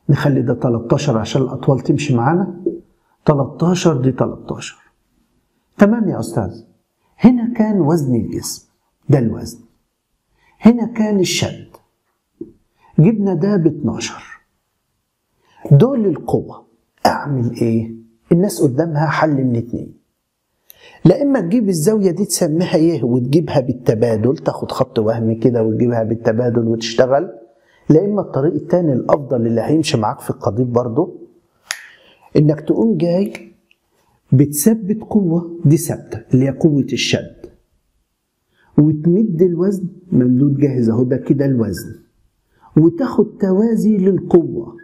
نخلي ده 13 عشان الأطوال تمشي معانا. 13 دي 13 تمام يا أستاذ؟ هنا كان وزن الجسم ده الوزن. هنا كان الشد. جبنا ده ب 12 دول القوة. أعمل إيه؟ الناس قدامها حل من اتنين. لا إما تجيب الزاوية دي تسميها إيه؟ وتجيبها بالتبادل تاخد خط وهمي كده وتجيبها بالتبادل وتشتغل. لا إما الطريق التاني الأفضل اللي هيمشي معاك في القضيب برضه إنك تقوم جاي بتثبت قوة دي ثابتة اللي هي قوة الشد. وتمد الوزن ممدود جاهز أهو ده كده الوزن. وتاخد توازي للقوة.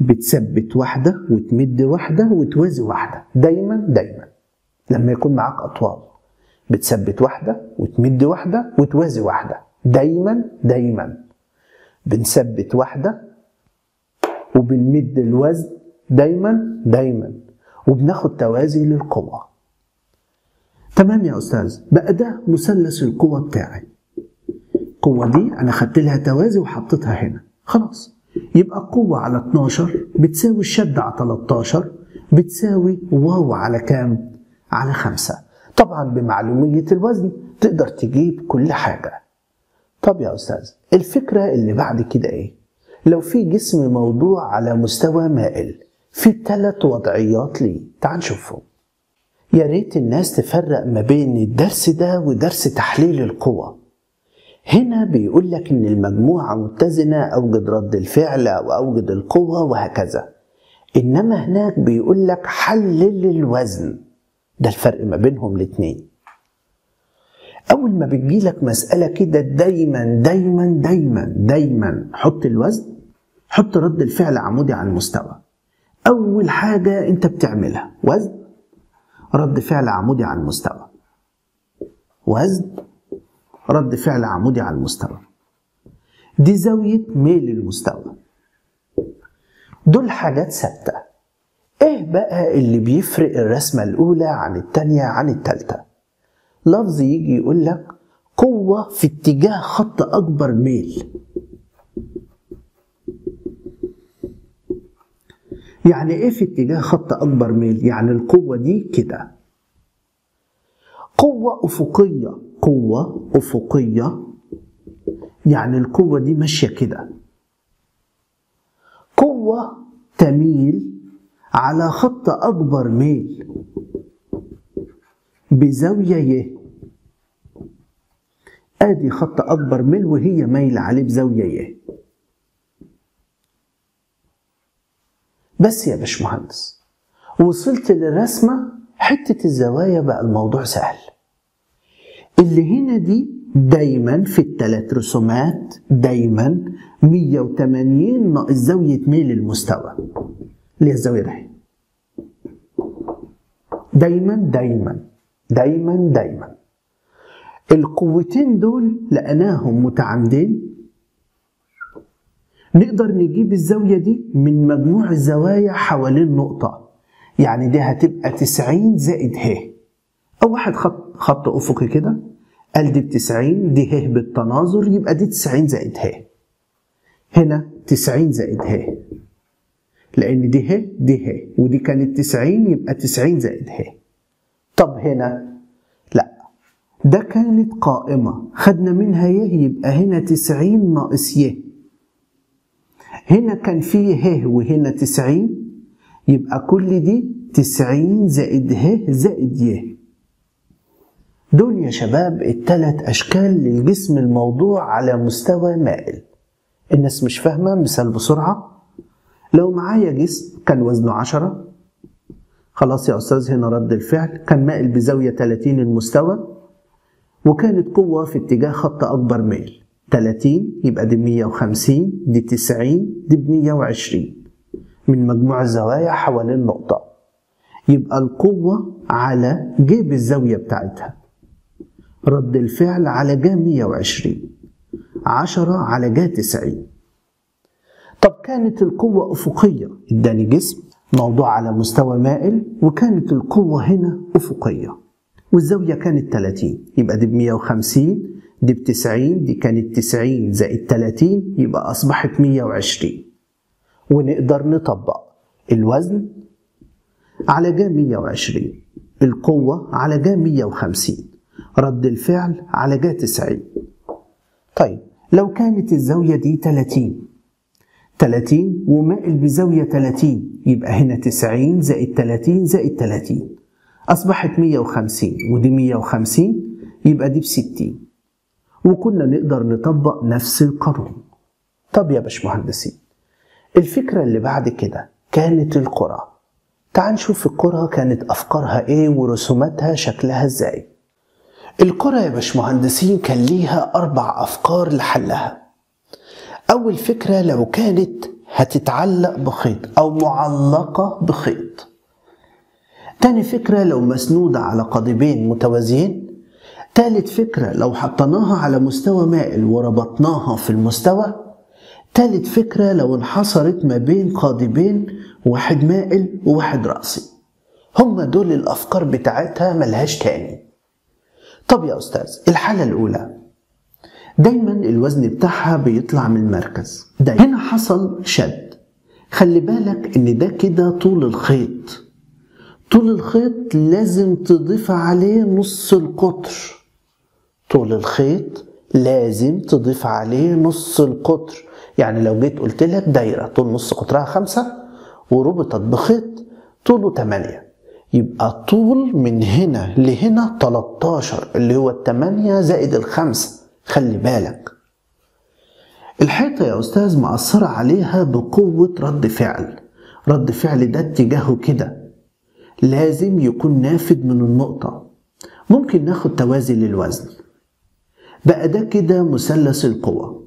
بتثبت واحدة وتمد واحدة وتوازي واحدة. دايما دايما. لما يكون معاك أطوال بتثبت واحدة وتمد واحدة وتوازي واحدة. دايما دايما. بنثبت واحدة وبنمد الوزن. دايما دايما. وبناخد توازي للقوة تمام يا أستاذ؟ بقى ده مثلث القوة بتاعي. القوة دي أنا خدت لها توازي وحطيتها هنا. خلاص. يبقى القوة على 12 بتساوي الشد على 13 بتساوي واو على كام؟ على خمسة. طبعا بمعلومية الوزن تقدر تجيب كل حاجة. طب يا أستاذ الفكرة اللي بعد كده إيه؟ لو في جسم موضوع على مستوى مائل في ثلاث وضعيات ليه تعال نشوفهم. يا ريت الناس تفرق ما بين الدرس ده ودرس تحليل القوى. هنا بيقول لك إن المجموعة متزنة أوجد رد الفعل أو أوجد القوة وهكذا. إنما هناك بيقول لك حلل الوزن. ده الفرق ما بينهم الاتنين. أول ما بتجيلك مسألة كده دايما دايما دايما دايما حط الوزن حط رد الفعل عمودي على المستوى. أول حاجة أنت بتعملها وزن. رد فعل عمودي على المستوى. وزن. رد فعل عمودي على المستوى. دي زاوية ميل المستوى. دول حاجات ثابتة. إيه بقى اللي بيفرق الرسمة الأولى عن التانية عن التالتة؟ لفظ يجي يقول لك قوة في اتجاه خط أكبر ميل. يعني إيه في اتجاه خط أكبر ميل؟ يعني القوة دي كده. قوة أفقية. قوة أفقية. يعني القوة دي ماشية كده. قوة تميل على خط أكبر ميل. بزاوية ي. آدي خط أكبر ميل وهي مايلة عليه بزاوية ي. بس يا باشمهندس وصلت للرسمة حتة الزوايا بقى الموضوع سهل. اللي هنا دي دايما في الثلاث رسومات دايما 180 ناقص زاوية ميل المستوى. اللي هي الزاوية دي. دايما دايما دايما دايما. القوتين دول لقيناهم متعامدين نقدر نجيب الزاوية دي من مجموع الزوايا حوالين نقطة يعني دي هتبقى 90 زائد ه. أو واحد خط خط أفقي كده. قال دي ب 90 دي ه بالتناظر يبقى دي 90 زائد ه. هنا 90 زائد ه. لأن دي ه دي ه. ودي كانت 90 يبقى 90 زائد ه. طب هنا؟ لا. ده كانت قائمة. خدنا منها ي يبقى هنا 90 ناقص ي هنا كان فيه ه وهنا 90 يبقى كل دي 90 زائد ه زائد ي. دول يا شباب التلات أشكال للجسم الموضوع على مستوى مائل. الناس مش فاهمة مثال بسرعة. لو معايا جسم كان وزنه عشرة. خلاص يا أستاذ هنا رد الفعل. كان مائل بزاوية 30 المستوى وكانت قوة في اتجاه خط أكبر ميل 30 يبقى دي 150 دي 90 دي ب 120 من مجموع الزوايا حوالين نقطة يبقى القوة على جيب الزاوية بتاعتها. رد الفعل على جا 120 10 على جا 90 طب كانت القوة أفقية؟ إداني جسم. موضوع على مستوى مائل وكانت القوة هنا أفقية. والزاوية كانت 30 يبقى دي ب 150 دي ب 90 دي كانت 90 زائد 30 يبقى أصبحت 120 ونقدر نطبق الوزن على جا 120 القوة على جا 150 رد الفعل على جا 90 طيب لو كانت الزاوية دي 30 30 ومائل بزاوية 30 يبقى هنا 90 زائد 30 زائد 30 أصبحت 150 ودي 150 يبقى دي ب 60 وكنا نقدر نطبق نفس القانون. طب يا باشمهندسين الفكرة اللي بعد كده كانت القرى. تعال نشوف القرى كانت أفكارها إيه ورسوماتها شكلها إزاي. القرى يا باشمهندسين كان ليها أربع أفكار لحلها. أول فكرة لو كانت هتتعلق بخيط أو معلقة بخيط. تاني فكرة لو مسنودة على قضيبين متوازيين تالت فكرة لو حطيناها على مستوى مائل وربطناها في المستوى تالت فكرة لو انحصرت ما بين قاضبين واحد مائل وواحد رأسي. هم دول الأفكار بتاعتها ملهاش تاني. طب يا أستاذ الحالة الأولى. دايما الوزن بتاعها بيطلع من المركز. دايما. هنا حصل شد. خلي بالك إن ده كده طول الخيط. طول الخيط لازم تضيف عليه نص القطر. طول الخيط لازم تضيف عليه نص القطر. يعني لو جيت قلت لك دايرة طول نص قطرها خمسة وربطت بخيط طوله 8 يبقى طول من هنا لهنا 13 اللي هو التمانية زائد الخمسة. خلي بالك. الحيطة يا أستاذ مأثرة عليها بقوة رد فعل. رد فعل ده اتجاهه كده. لازم يكون نافذ من النقطة. ممكن ناخد توازي للوزن. بقى ده كده مثلث القوة.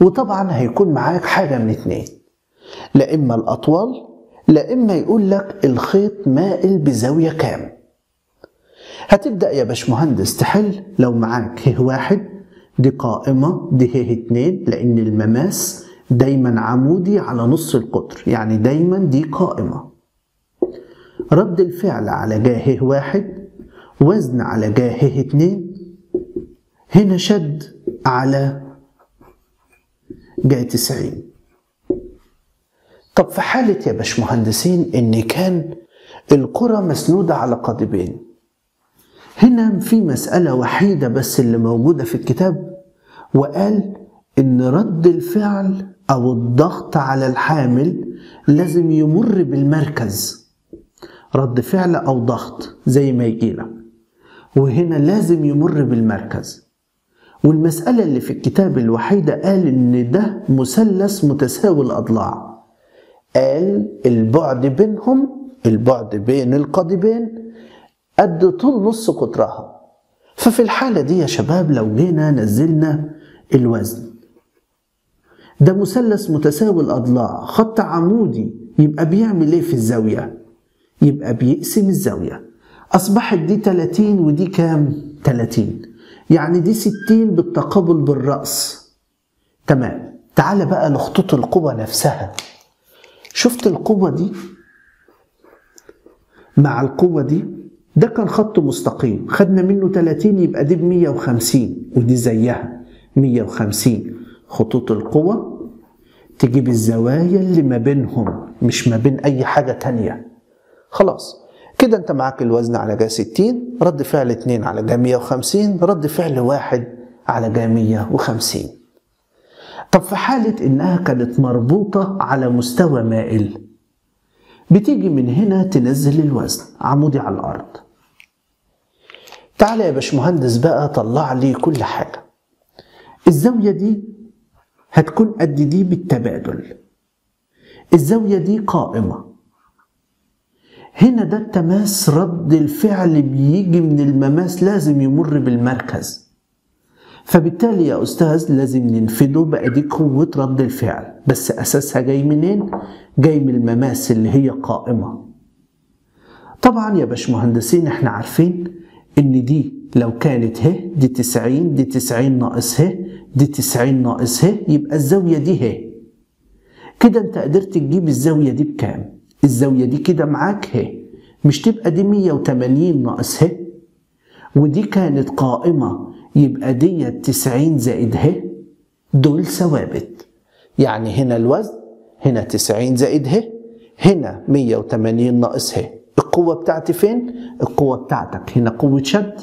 وطبعا هيكون معاك حاجة من اتنين. لا إما الأطوال لا إما يقول لك الخيط مائل بزاوية كام. هتبدأ يا باشمهندس تحل لو معاك ه واحد دي قائمة دي ه اتنين لأن المماس دايما عمودي على نص القطر يعني دايما دي قائمة. رد الفعل على جاه واحد وزن على جاه اتنين هنا شد على جاه تسعين. طب في حالة يا باشمهندسين إن كان الكرة مسنودة على قضيبين هنا في مسألة وحيدة بس اللي موجودة في الكتاب وقال إن رد الفعل أو الضغط على الحامل لازم يمر بالمركز. رد فعل أو ضغط زي ما يجيلك وهنا لازم يمر بالمركز. والمسألة اللي في الكتاب الوحيدة قال إن ده مثلث متساوي الأضلاع. قال البعد بينهم البعد بين القضيبين قد طول نص قطرها ففي الحالة دي يا شباب لو جينا نزلنا الوزن. ده مثلث متساوي الأضلاع. خط عمودي يبقى بيعمل إيه في الزاوية؟ يبقى بيقسم الزاوية. أصبحت دي 30 ودي كام؟ 30 يعني دي 60 بالتقابل بالرأس. تمام. تعال بقى لخطوط القوة نفسها. شفت القوة دي؟ مع القوة دي ده كان خط مستقيم. خدنا منه 30 يبقى دي ب 150 ودي زيها 150 خطوط القوة تجيب الزوايا اللي ما بينهم مش ما بين أي حاجة تانية. خلاص. كده انت معاك الوزن على جا 60 رد فعل 2 على جا 150 رد فعل 1 على جا 150 طب في حالة إنها كانت مربوطة على مستوى مائل بتيجي من هنا تنزل الوزن عمودي على الأرض. تعالى يا باشمهندس بقى طلع لي كل حاجة. الزاوية دي هتكون قد دي بالتبادل. الزاوية دي قائمة. هنا ده التماس رد الفعل بيجي من المماس لازم يمر بالمركز فبالتالي يا أستاذ لازم ننفذه بقى دي قوة رد الفعل بس أساسها جاي منين؟ جاي من المماس اللي هي قائمة طبعا يا باشمهندسين إحنا عارفين إن دي لو كانت ه دي 90 دي 90 ناقص ه دي 90 ناقص ه يبقى الزاوية دي ه كده أنت قدرت تجيب الزاوية دي بكام؟ الزاوية دي كده معاك ه مش تبقى دي 180 ناقص ه ودي كانت قائمة. يبقى دي 90 زائد ه دول ثوابت. يعني هنا الوزن هنا 90 زائد ه هنا 180 ناقص ه القوة بتاعتي فين؟ القوة بتاعتك. هنا قوة شد.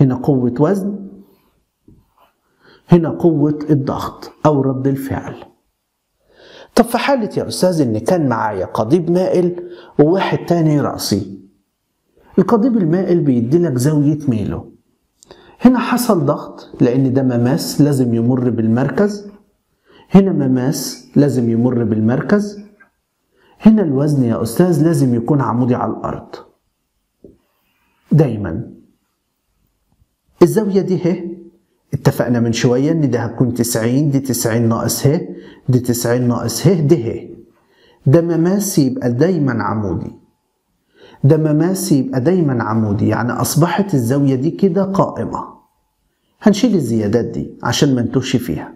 هنا قوة وزن. هنا قوة الضغط أو رد الفعل. طب في حالة يا أستاذ إن كان معايا قضيب مائل وواحد تاني رأسي. القضيب المائل بيديلك زاوية ميله. هنا حصل ضغط لأن ده مماس لازم يمر بالمركز. هنا مماس لازم يمر بالمركز. هنا الوزن يا أستاذ لازم يكون عمودي على الأرض. دايما. الزاوية دي ه اتفقنا من شوية إن ده هتكون 90 دي 90 ناقص ه دي 90 ناقص ه دي ه. ده مماس يبقى دايما عمودي. ده مماس يبقى دايما عمودي. يعني أصبحت الزاوية دي كده قائمة. هنشيل الزيادات دي عشان ما نتوهش فيها.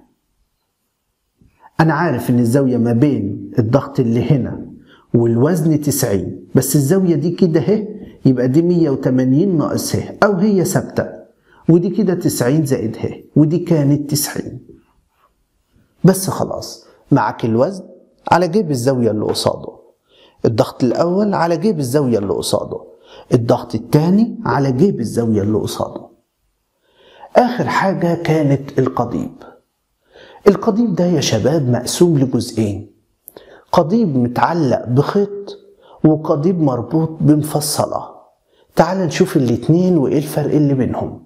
أنا عارف إن الزاوية ما بين الضغط اللي هنا والوزن 90 بس الزاوية دي كده اهي يبقى دي 180 ناقص ه أو هي ثابتة. ودي كده 90 زائد ه ودي كانت 90 بس خلاص معاك الوزن على جيب الزاوية اللي قصاده. الضغط الأول على جيب الزاوية اللي قصاده. الضغط الثاني على جيب الزاوية اللي قصاده. آخر حاجة كانت القضيب. القضيب ده يا شباب مقسوم لجزئين. قضيب متعلق بخيط وقضيب مربوط بمفصلة. تعال نشوف الاتنين وإيه الفرق اللي بينهم.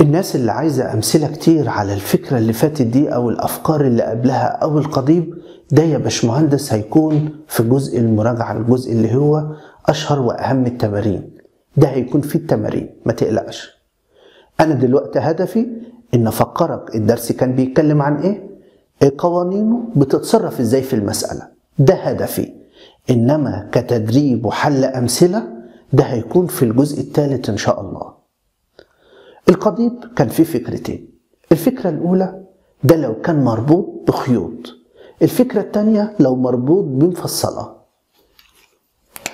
الناس اللي عايزة أمثلة كتير على الفكرة اللي فاتت دي أو الأفكار اللي قبلها أو القضيب ده يا باشمهندس هيكون في جزء المراجعة الجزء اللي هو أشهر وأهم التمارين. ده هيكون فيه التمارين ما تقلقش. أنا دلوقتي هدفي إن أفكرك الدرس كان بيتكلم عن إيه؟ إيه قوانينه بتتصرف إزاي في المسألة. ده هدفي. إنما كتدريب وحل أمثلة ده هيكون في الجزء الثالث إن شاء الله. القضيب كان فيه فكرتين. الفكرة الأولى ده لو كان مربوط بخيوط. الفكرة الثانية لو مربوط بمفصلة.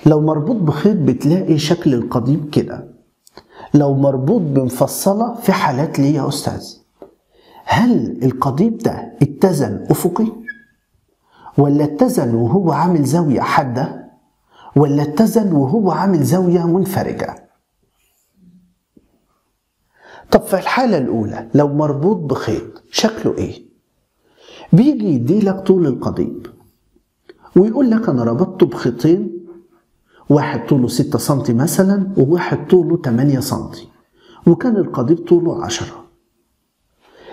لو مربوط بخيط بتلاقي شكل القضيب كده. لو مربوط بمفصلة في حالات ليه يا أستاذ؟ هل القضيب ده اتزن أفقي؟ ولا اتزن وهو عامل زاوية حادة؟ ولا اتزن وهو عامل زاوية منفرجة؟ طب في الحالة الأولى لو مربوط بخيط شكله إيه؟ بيجي يديلك طول القضيب ويقول لك أنا ربطته بخيطين واحد طوله 6 سم مثلا وواحد طوله 8 سم وكان القضيب طوله 10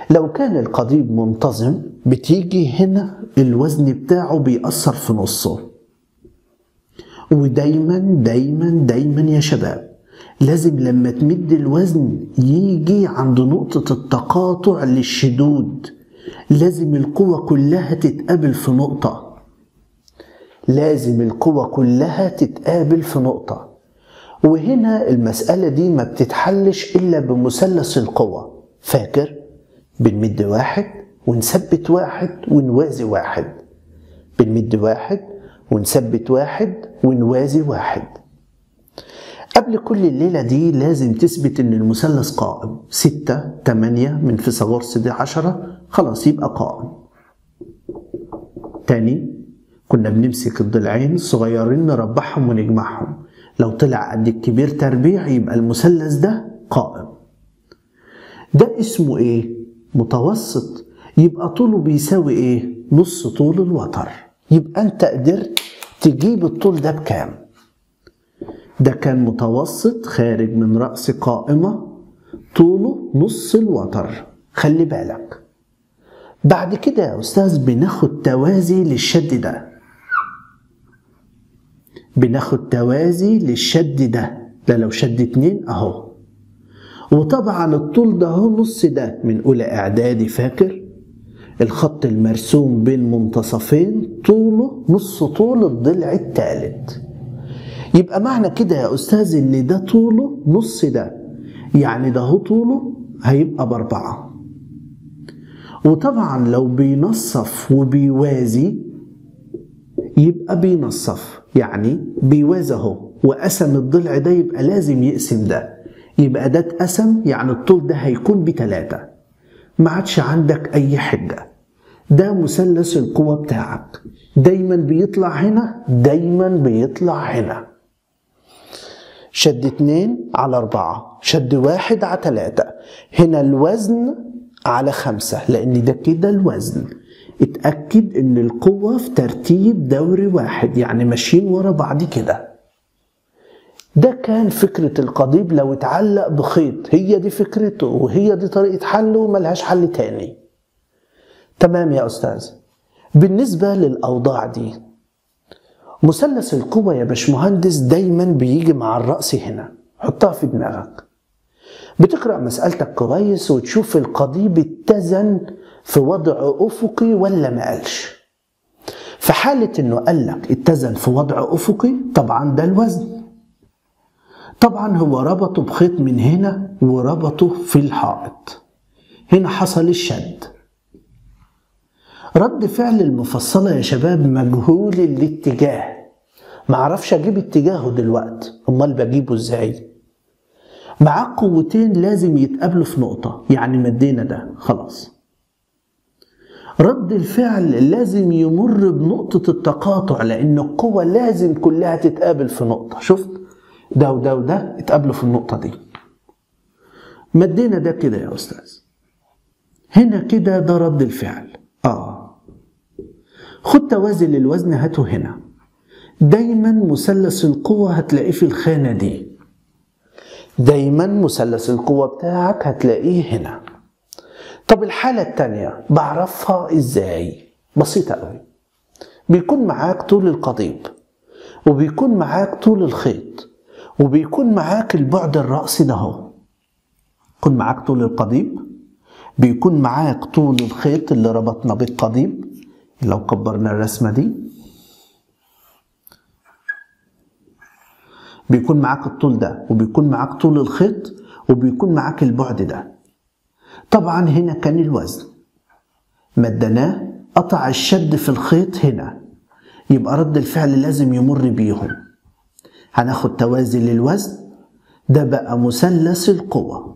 لو كان القضيب منتظم بتيجي هنا الوزن بتاعه بيأثر في نصه ودايما دايما دايما يا شباب لازم لما تمد الوزن يجي عند نقطة التقاطع للشدود لازم القوة كلها تتقابل في نقطة. لازم القوة كلها تتقابل في نقطة. وهنا المسألة دي ما بتتحلش إلا بمثلث القوة. فاكر؟ بنمد واحد ونثبت واحد ونوازي واحد. بنمد واحد ونثبت واحد ونوازي واحد. قبل كل الليلة دي لازم تثبت إن المثلث قائم. ستة تمانية من فيثاغورس دي عشرة خلاص يبقى قائم. تاني كنا بنمسك الضلعين الصغيرين نربعهم ونجمعهم. لو طلع قد الكبير تربيع يبقى المثلث ده قائم. ده اسمه إيه؟ متوسط. يبقى طوله بيساوي إيه؟ نص طول الوتر. يبقى أنت قدرت تجيب الطول ده بكام؟ ده كان متوسط خارج من رأس قائمة طوله نص الوتر. خلي بالك. بعد كده يا أستاذ بناخد توازي للشد ده. بناخد توازي للشد ده. ده لو شد اتنين أهو. وطبعا الطول ده أهو نص ده من أولى إعدادي فاكر؟ الخط المرسوم بين منتصفين طوله نص طول الضلع الثالث يبقى معنى كده يا أستاذ إن ده طوله نص ده. يعني ده هو طوله هيبقى بأربعة. وطبعا لو بينصف وبيوازي يبقى بينصف. يعني بيوازي أهو. وقسم الضلع ده يبقى لازم يقسم ده. يبقى ده اتقسم يعني الطول ده هيكون بتلاتة. ما عادش عندك أي حجة. ده مثلث القوة بتاعك. دايما بيطلع هنا دايما بيطلع هنا. شد اتنين على أربعة شد واحد على تلاتة. هنا الوزن على خمسة لأن ده كده الوزن. اتأكد إن القوة في ترتيب دوري واحد يعني ماشيين ورا بعض كده. ده كان فكرة القضيب لو اتعلق بخيط. هي دي فكرته وهي دي طريقة حله وملهاش حل تاني. تمام يا أستاذ. بالنسبة للأوضاع دي مثلث القوة يا باشمهندس دايما بيجي مع الرأس هنا. حطها في دماغك. بتقرأ مسألتك كويس وتشوف القضيب اتزن في وضع أفقي ولا ما قالش. في حالة إنه قال لك اتزن في وضع أفقي طبعا ده الوزن. طبعا هو ربطه بخيط من هنا وربطه في الحائط. هنا حصل الشد. رد فعل المفصلة يا شباب مجهول الاتجاه. معرفش أجيب اتجاهه دلوقتي. أمال بجيبه إزاي؟ معاه قوتين لازم يتقابلوا في نقطة. يعني مدينا ده. خلاص. رد الفعل لازم يمر بنقطة التقاطع لأن القوة لازم كلها تتقابل في نقطة. شفت؟ ده وده وده اتقابلوا في النقطة دي. مدينا ده كده يا أستاذ. هنا كده ده رد الفعل. آه. خد توازي للوزن هاته هنا. دايما مثلث القوة هتلاقيه في الخانة دي. دايما مثلث القوة بتاعك هتلاقيه هنا. طب الحالة التانية بعرفها إزاي؟ بسيطة قوي. بيكون معاك طول القضيب وبيكون معاك طول الخيط وبيكون معاك البعد الرأسي ده اهو. يكون معاك طول القضيب بيكون معاك طول الخيط اللي ربطنا بالقضيب لو كبرنا الرسمة دي. بيكون معاك الطول ده وبيكون معاك طول الخيط وبيكون معاك البعد ده. طبعا هنا كان الوزن. مدناه قطع الشد في الخيط هنا. يبقى رد الفعل لازم يمر بيهم. هناخد توازي للوزن. ده بقى مثلث القوة.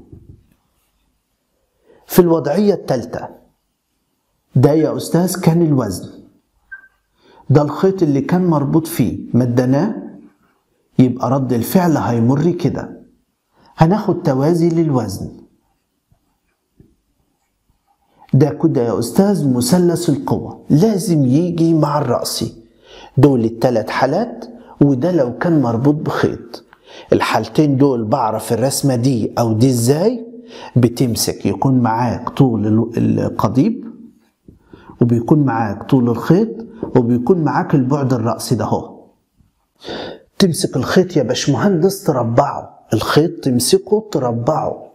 في الوضعية الثالثة ده يا أستاذ كان الوزن. ده الخيط اللي كان مربوط فيه. مدناه يبقى رد الفعل هيمر كده. هناخد توازي للوزن. ده كده يا أستاذ مثلث القوة. لازم يجي مع الرأسي دول التلات حالات وده لو كان مربوط بخيط. الحالتين دول بعرف الرسمة دي أو دي إزاي؟ بتمسك يكون معاك طول القضيب وبيكون معاك طول الخيط وبيكون معاك البعد الرأسي ده هو تمسك الخيط يا باشمهندس تربعه. الخيط تمسكه تربعه.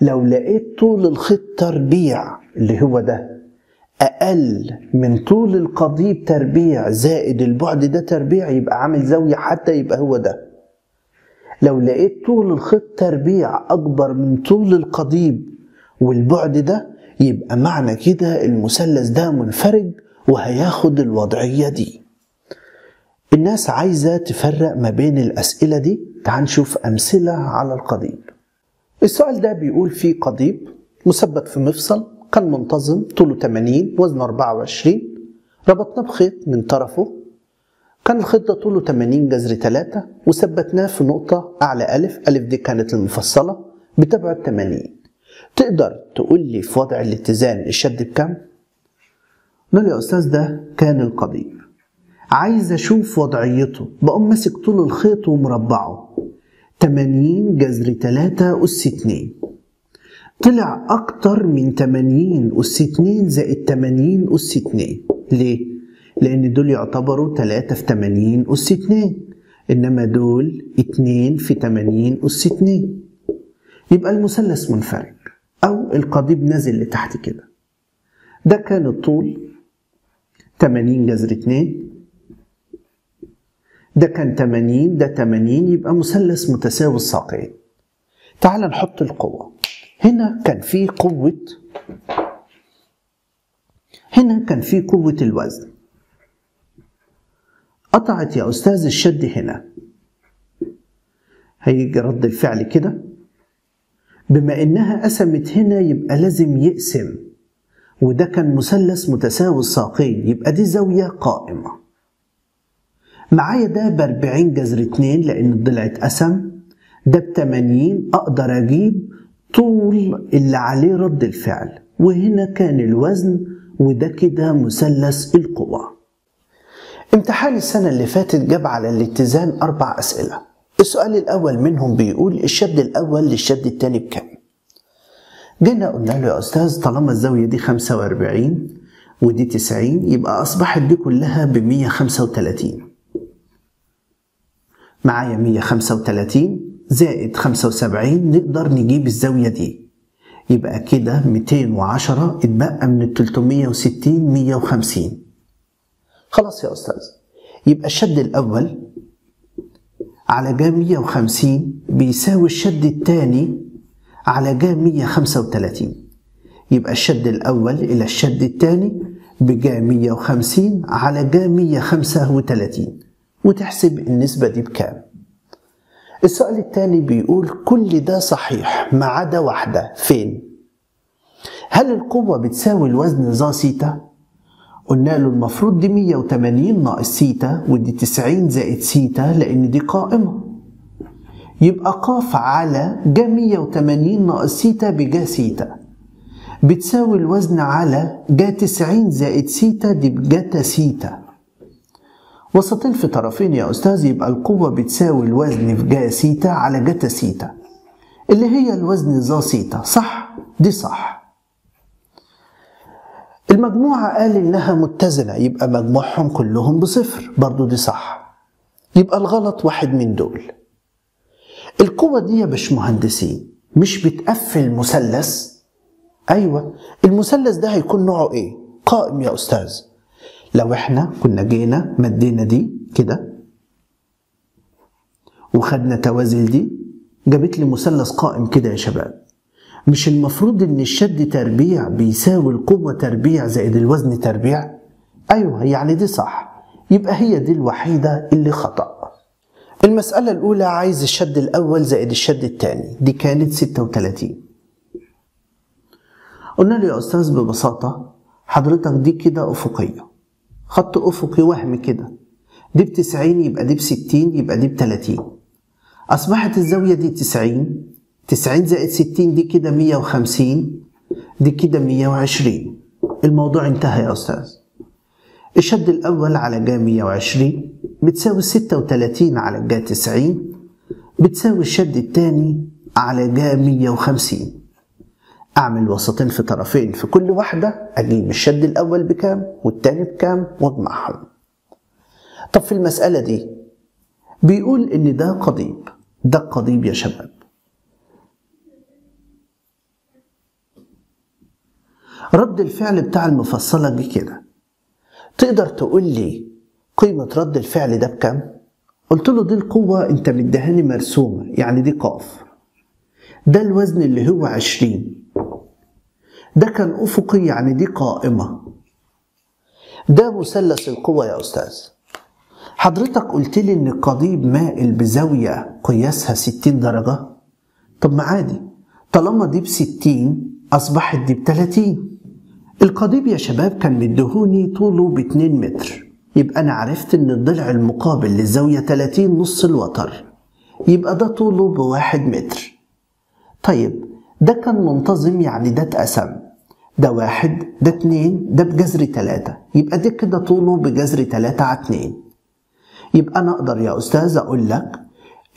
لو لقيت طول الخيط تربيع اللي هو ده أقل من طول القضيب تربيع زائد البعد ده تربيع يبقى عامل زاوية حتى يبقى هو ده. لو لقيت طول الخيط تربيع أكبر من طول القضيب والبعد ده يبقى معنى كده المثلث ده منفرج وهياخد الوضعية دي. الناس عايزة تفرق ما بين الأسئلة دي. تعال نشوف أمثلة على القضيب. السؤال ده بيقول في قضيب مثبت في مفصل كان منتظم طوله 80 وزنه 24 ربطناه بخيط من طرفه. كان الخيط ده طوله 80 جذر 3 وثبتناه في نقطة أعلى ألف. ألف دي كانت المفصلة بتبعد 80 تقدر تقول لي في وضع الاتزان الشد بكام؟ نقول يا أستاذ ده كان القضيب. عايز أشوف وضعيته. بقوم ماسك طول الخيط ومربعه. 80 جذر 3 أس 2 طلع أكتر من 80 أس 2 زائد 80 أس 2 ليه؟ لأن دول يعتبروا 3 في 80 أس 2 إنما دول 2 في 80 أس 2 يبقى المثلث منفرج. أو القضيب نازل لتحت كده. ده كان الطول. 80 جذر 2 ده كان 80 ده 80 يبقى مثلث متساوي الساقين. تعال نحط القوة. هنا كان في قوة هنا كان في قوة الوزن. قطعت يا أستاذ الشد هنا. هيجي رد الفعل كده. بما إنها قسمت هنا يبقى لازم يقسم. وده كان مثلث متساوي الساقين. يبقى دي زاوية قائمة. معايا ده ب 40 جذر 2 لأن الضلع اتقسم ده ب 80 أقدر أجيب طول اللي عليه رد الفعل. وهنا كان الوزن وده كده مثلث القوى امتحان السنة اللي فاتت جاب على الاتزان أربع أسئلة. السؤال الأول منهم بيقول الشد الأول للشد التاني بكام؟ جينا قلنا له يا أستاذ طالما الزاوية دي 45 ودي 90 يبقى أصبحت دي كلها ب 135 معايا 135 زائد 75 نقدر نجيب الزاوية دي. يبقى كده 210 اتبقى من ال 360 150 خلاص يا أستاذ. يبقى الشد الأول على جا 150 بيساوي الشد الثاني على جا 135 يبقى الشد الأول إلى الشد الثاني بجا 150 على جا 135 وتحسب النسبة دي بكام. السؤال الثاني بيقول كل ده صحيح ما عدا واحدة فين؟ هل القوة بتساوي الوزن ذا سيتا؟ قلنا له المفروض دي 180 ناقص سيتا ودي 90 زائد سيتا لأن دي قائمة. يبقى قاف على جا 180 ناقص سيتا بجا سيتا. بتساوي الوزن على جا 90 زائد سيتا دي بجاتا سيتا. وسطين في طرفين يا أستاذ يبقى القوة بتساوي الوزن في جا سيتا على جاتا سيتا. اللي هي الوزن ذا سيتا. صح؟ دي صح. المجموعة قال إنها متزنة يبقى مجموعهم كلهم بصفر. برضو دي صح. يبقى الغلط واحد من دول. القوة دي يا باشمهندسين مش بتقفل مثلث أيوة. المثلث ده هيكون نوعه إيه؟ قائم يا أستاذ. لو إحنا كنا جينا مدينا دي كده وخدنا توازل دي جابت لي مثلث قائم كده يا شباب. مش المفروض إن الشد تربيع بيساوي القوة تربيع زائد الوزن تربيع؟ أيوه يعني دي صح. يبقى هي دي الوحيدة اللي خطأ. المسألة الأولى عايز الشد الأول زائد الشد الثاني دي كانت 36 قلنا له يا أستاذ ببساطة حضرتك دي كده أفقية. خط أفقي وهم كده. دي بتسعين يبقى دي بستين يبقى دي بتلاتين. أصبحت الزاوية دي تسعين. تسعين زائد ستين دي كده مية وخمسين دي كده مية وعشرين. الموضوع انتهى يا أستاذ. الشد الأول على جا مية وعشرين بتساوي ستة وتلاتين على جا تسعين بتساوي الشد التاني على جا مية وخمسين. أعمل وسطين في طرفين في كل واحدة أجيب الشد الأول بكام والتاني بكام وأجمعهم طب في المسألة دي بيقول إن ده قضيب ده قضيب يا شباب. رد الفعل بتاع المفصلة دي كده. تقدر تقول لي قيمة رد الفعل ده بكام؟ قلت له دي القوة أنت مديهاني مرسومة يعني دي قاف. ده الوزن اللي هو عشرين. ده كان أفقي يعني دي قائمة. ده مثلث القوة يا أستاذ. حضرتك قلت لي إن القضيب مائل بزاوية قياسها 60 درجة. طب ما عادي. طالما دي بستين أصبحت دي بتلاتين القضيب يا شباب كان مدهوني طوله باتنين متر. يبقى أنا عرفت إن الضلع المقابل للزاوية 30 نص الوتر. يبقى ده طوله بواحد متر. طيب ده كان منتظم يعني ده اتقسم. ده واحد ده اتنين ده بجذر تلاتة. يبقى ده كده طوله بجذر تلاتة على اتنين. يبقى أنا أقدر يا أستاذ أقول لك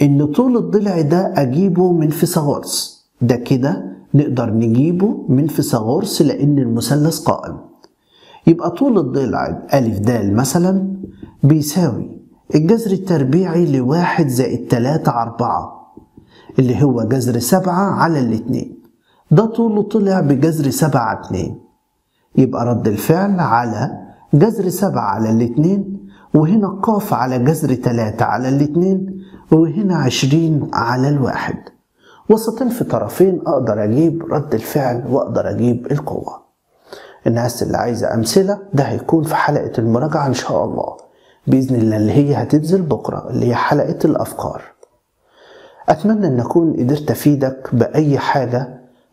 إن طول الضلع ده أجيبه من فيثاغورس. ده كده نقدر نجيبه من فيثاغورس لأن المثلث قائم. يبقى طول الضلع ألف د مثلا بيساوي الجذر التربيعي لواحد زائد تلاتة أربعة اللي هو جذر سبعة على الاتنين. ده طوله طلع بجذر سبعة على اتنين. يبقى رد الفعل على جذر سبعة على الاتنين وهنا قاف على جذر تلاتة على الاتنين وهنا عشرين على الواحد. وسطين في طرفين أقدر أجيب رد الفعل وأقدر أجيب القوة. الناس اللي عايزة أمثلة ده هيكون في حلقة المراجعة إن شاء الله. بإذن الله اللي هي هتنزل بكرة اللي هي حلقة الأفكار. أتمنى أن أكون قدرت أفيدك بأي حاجة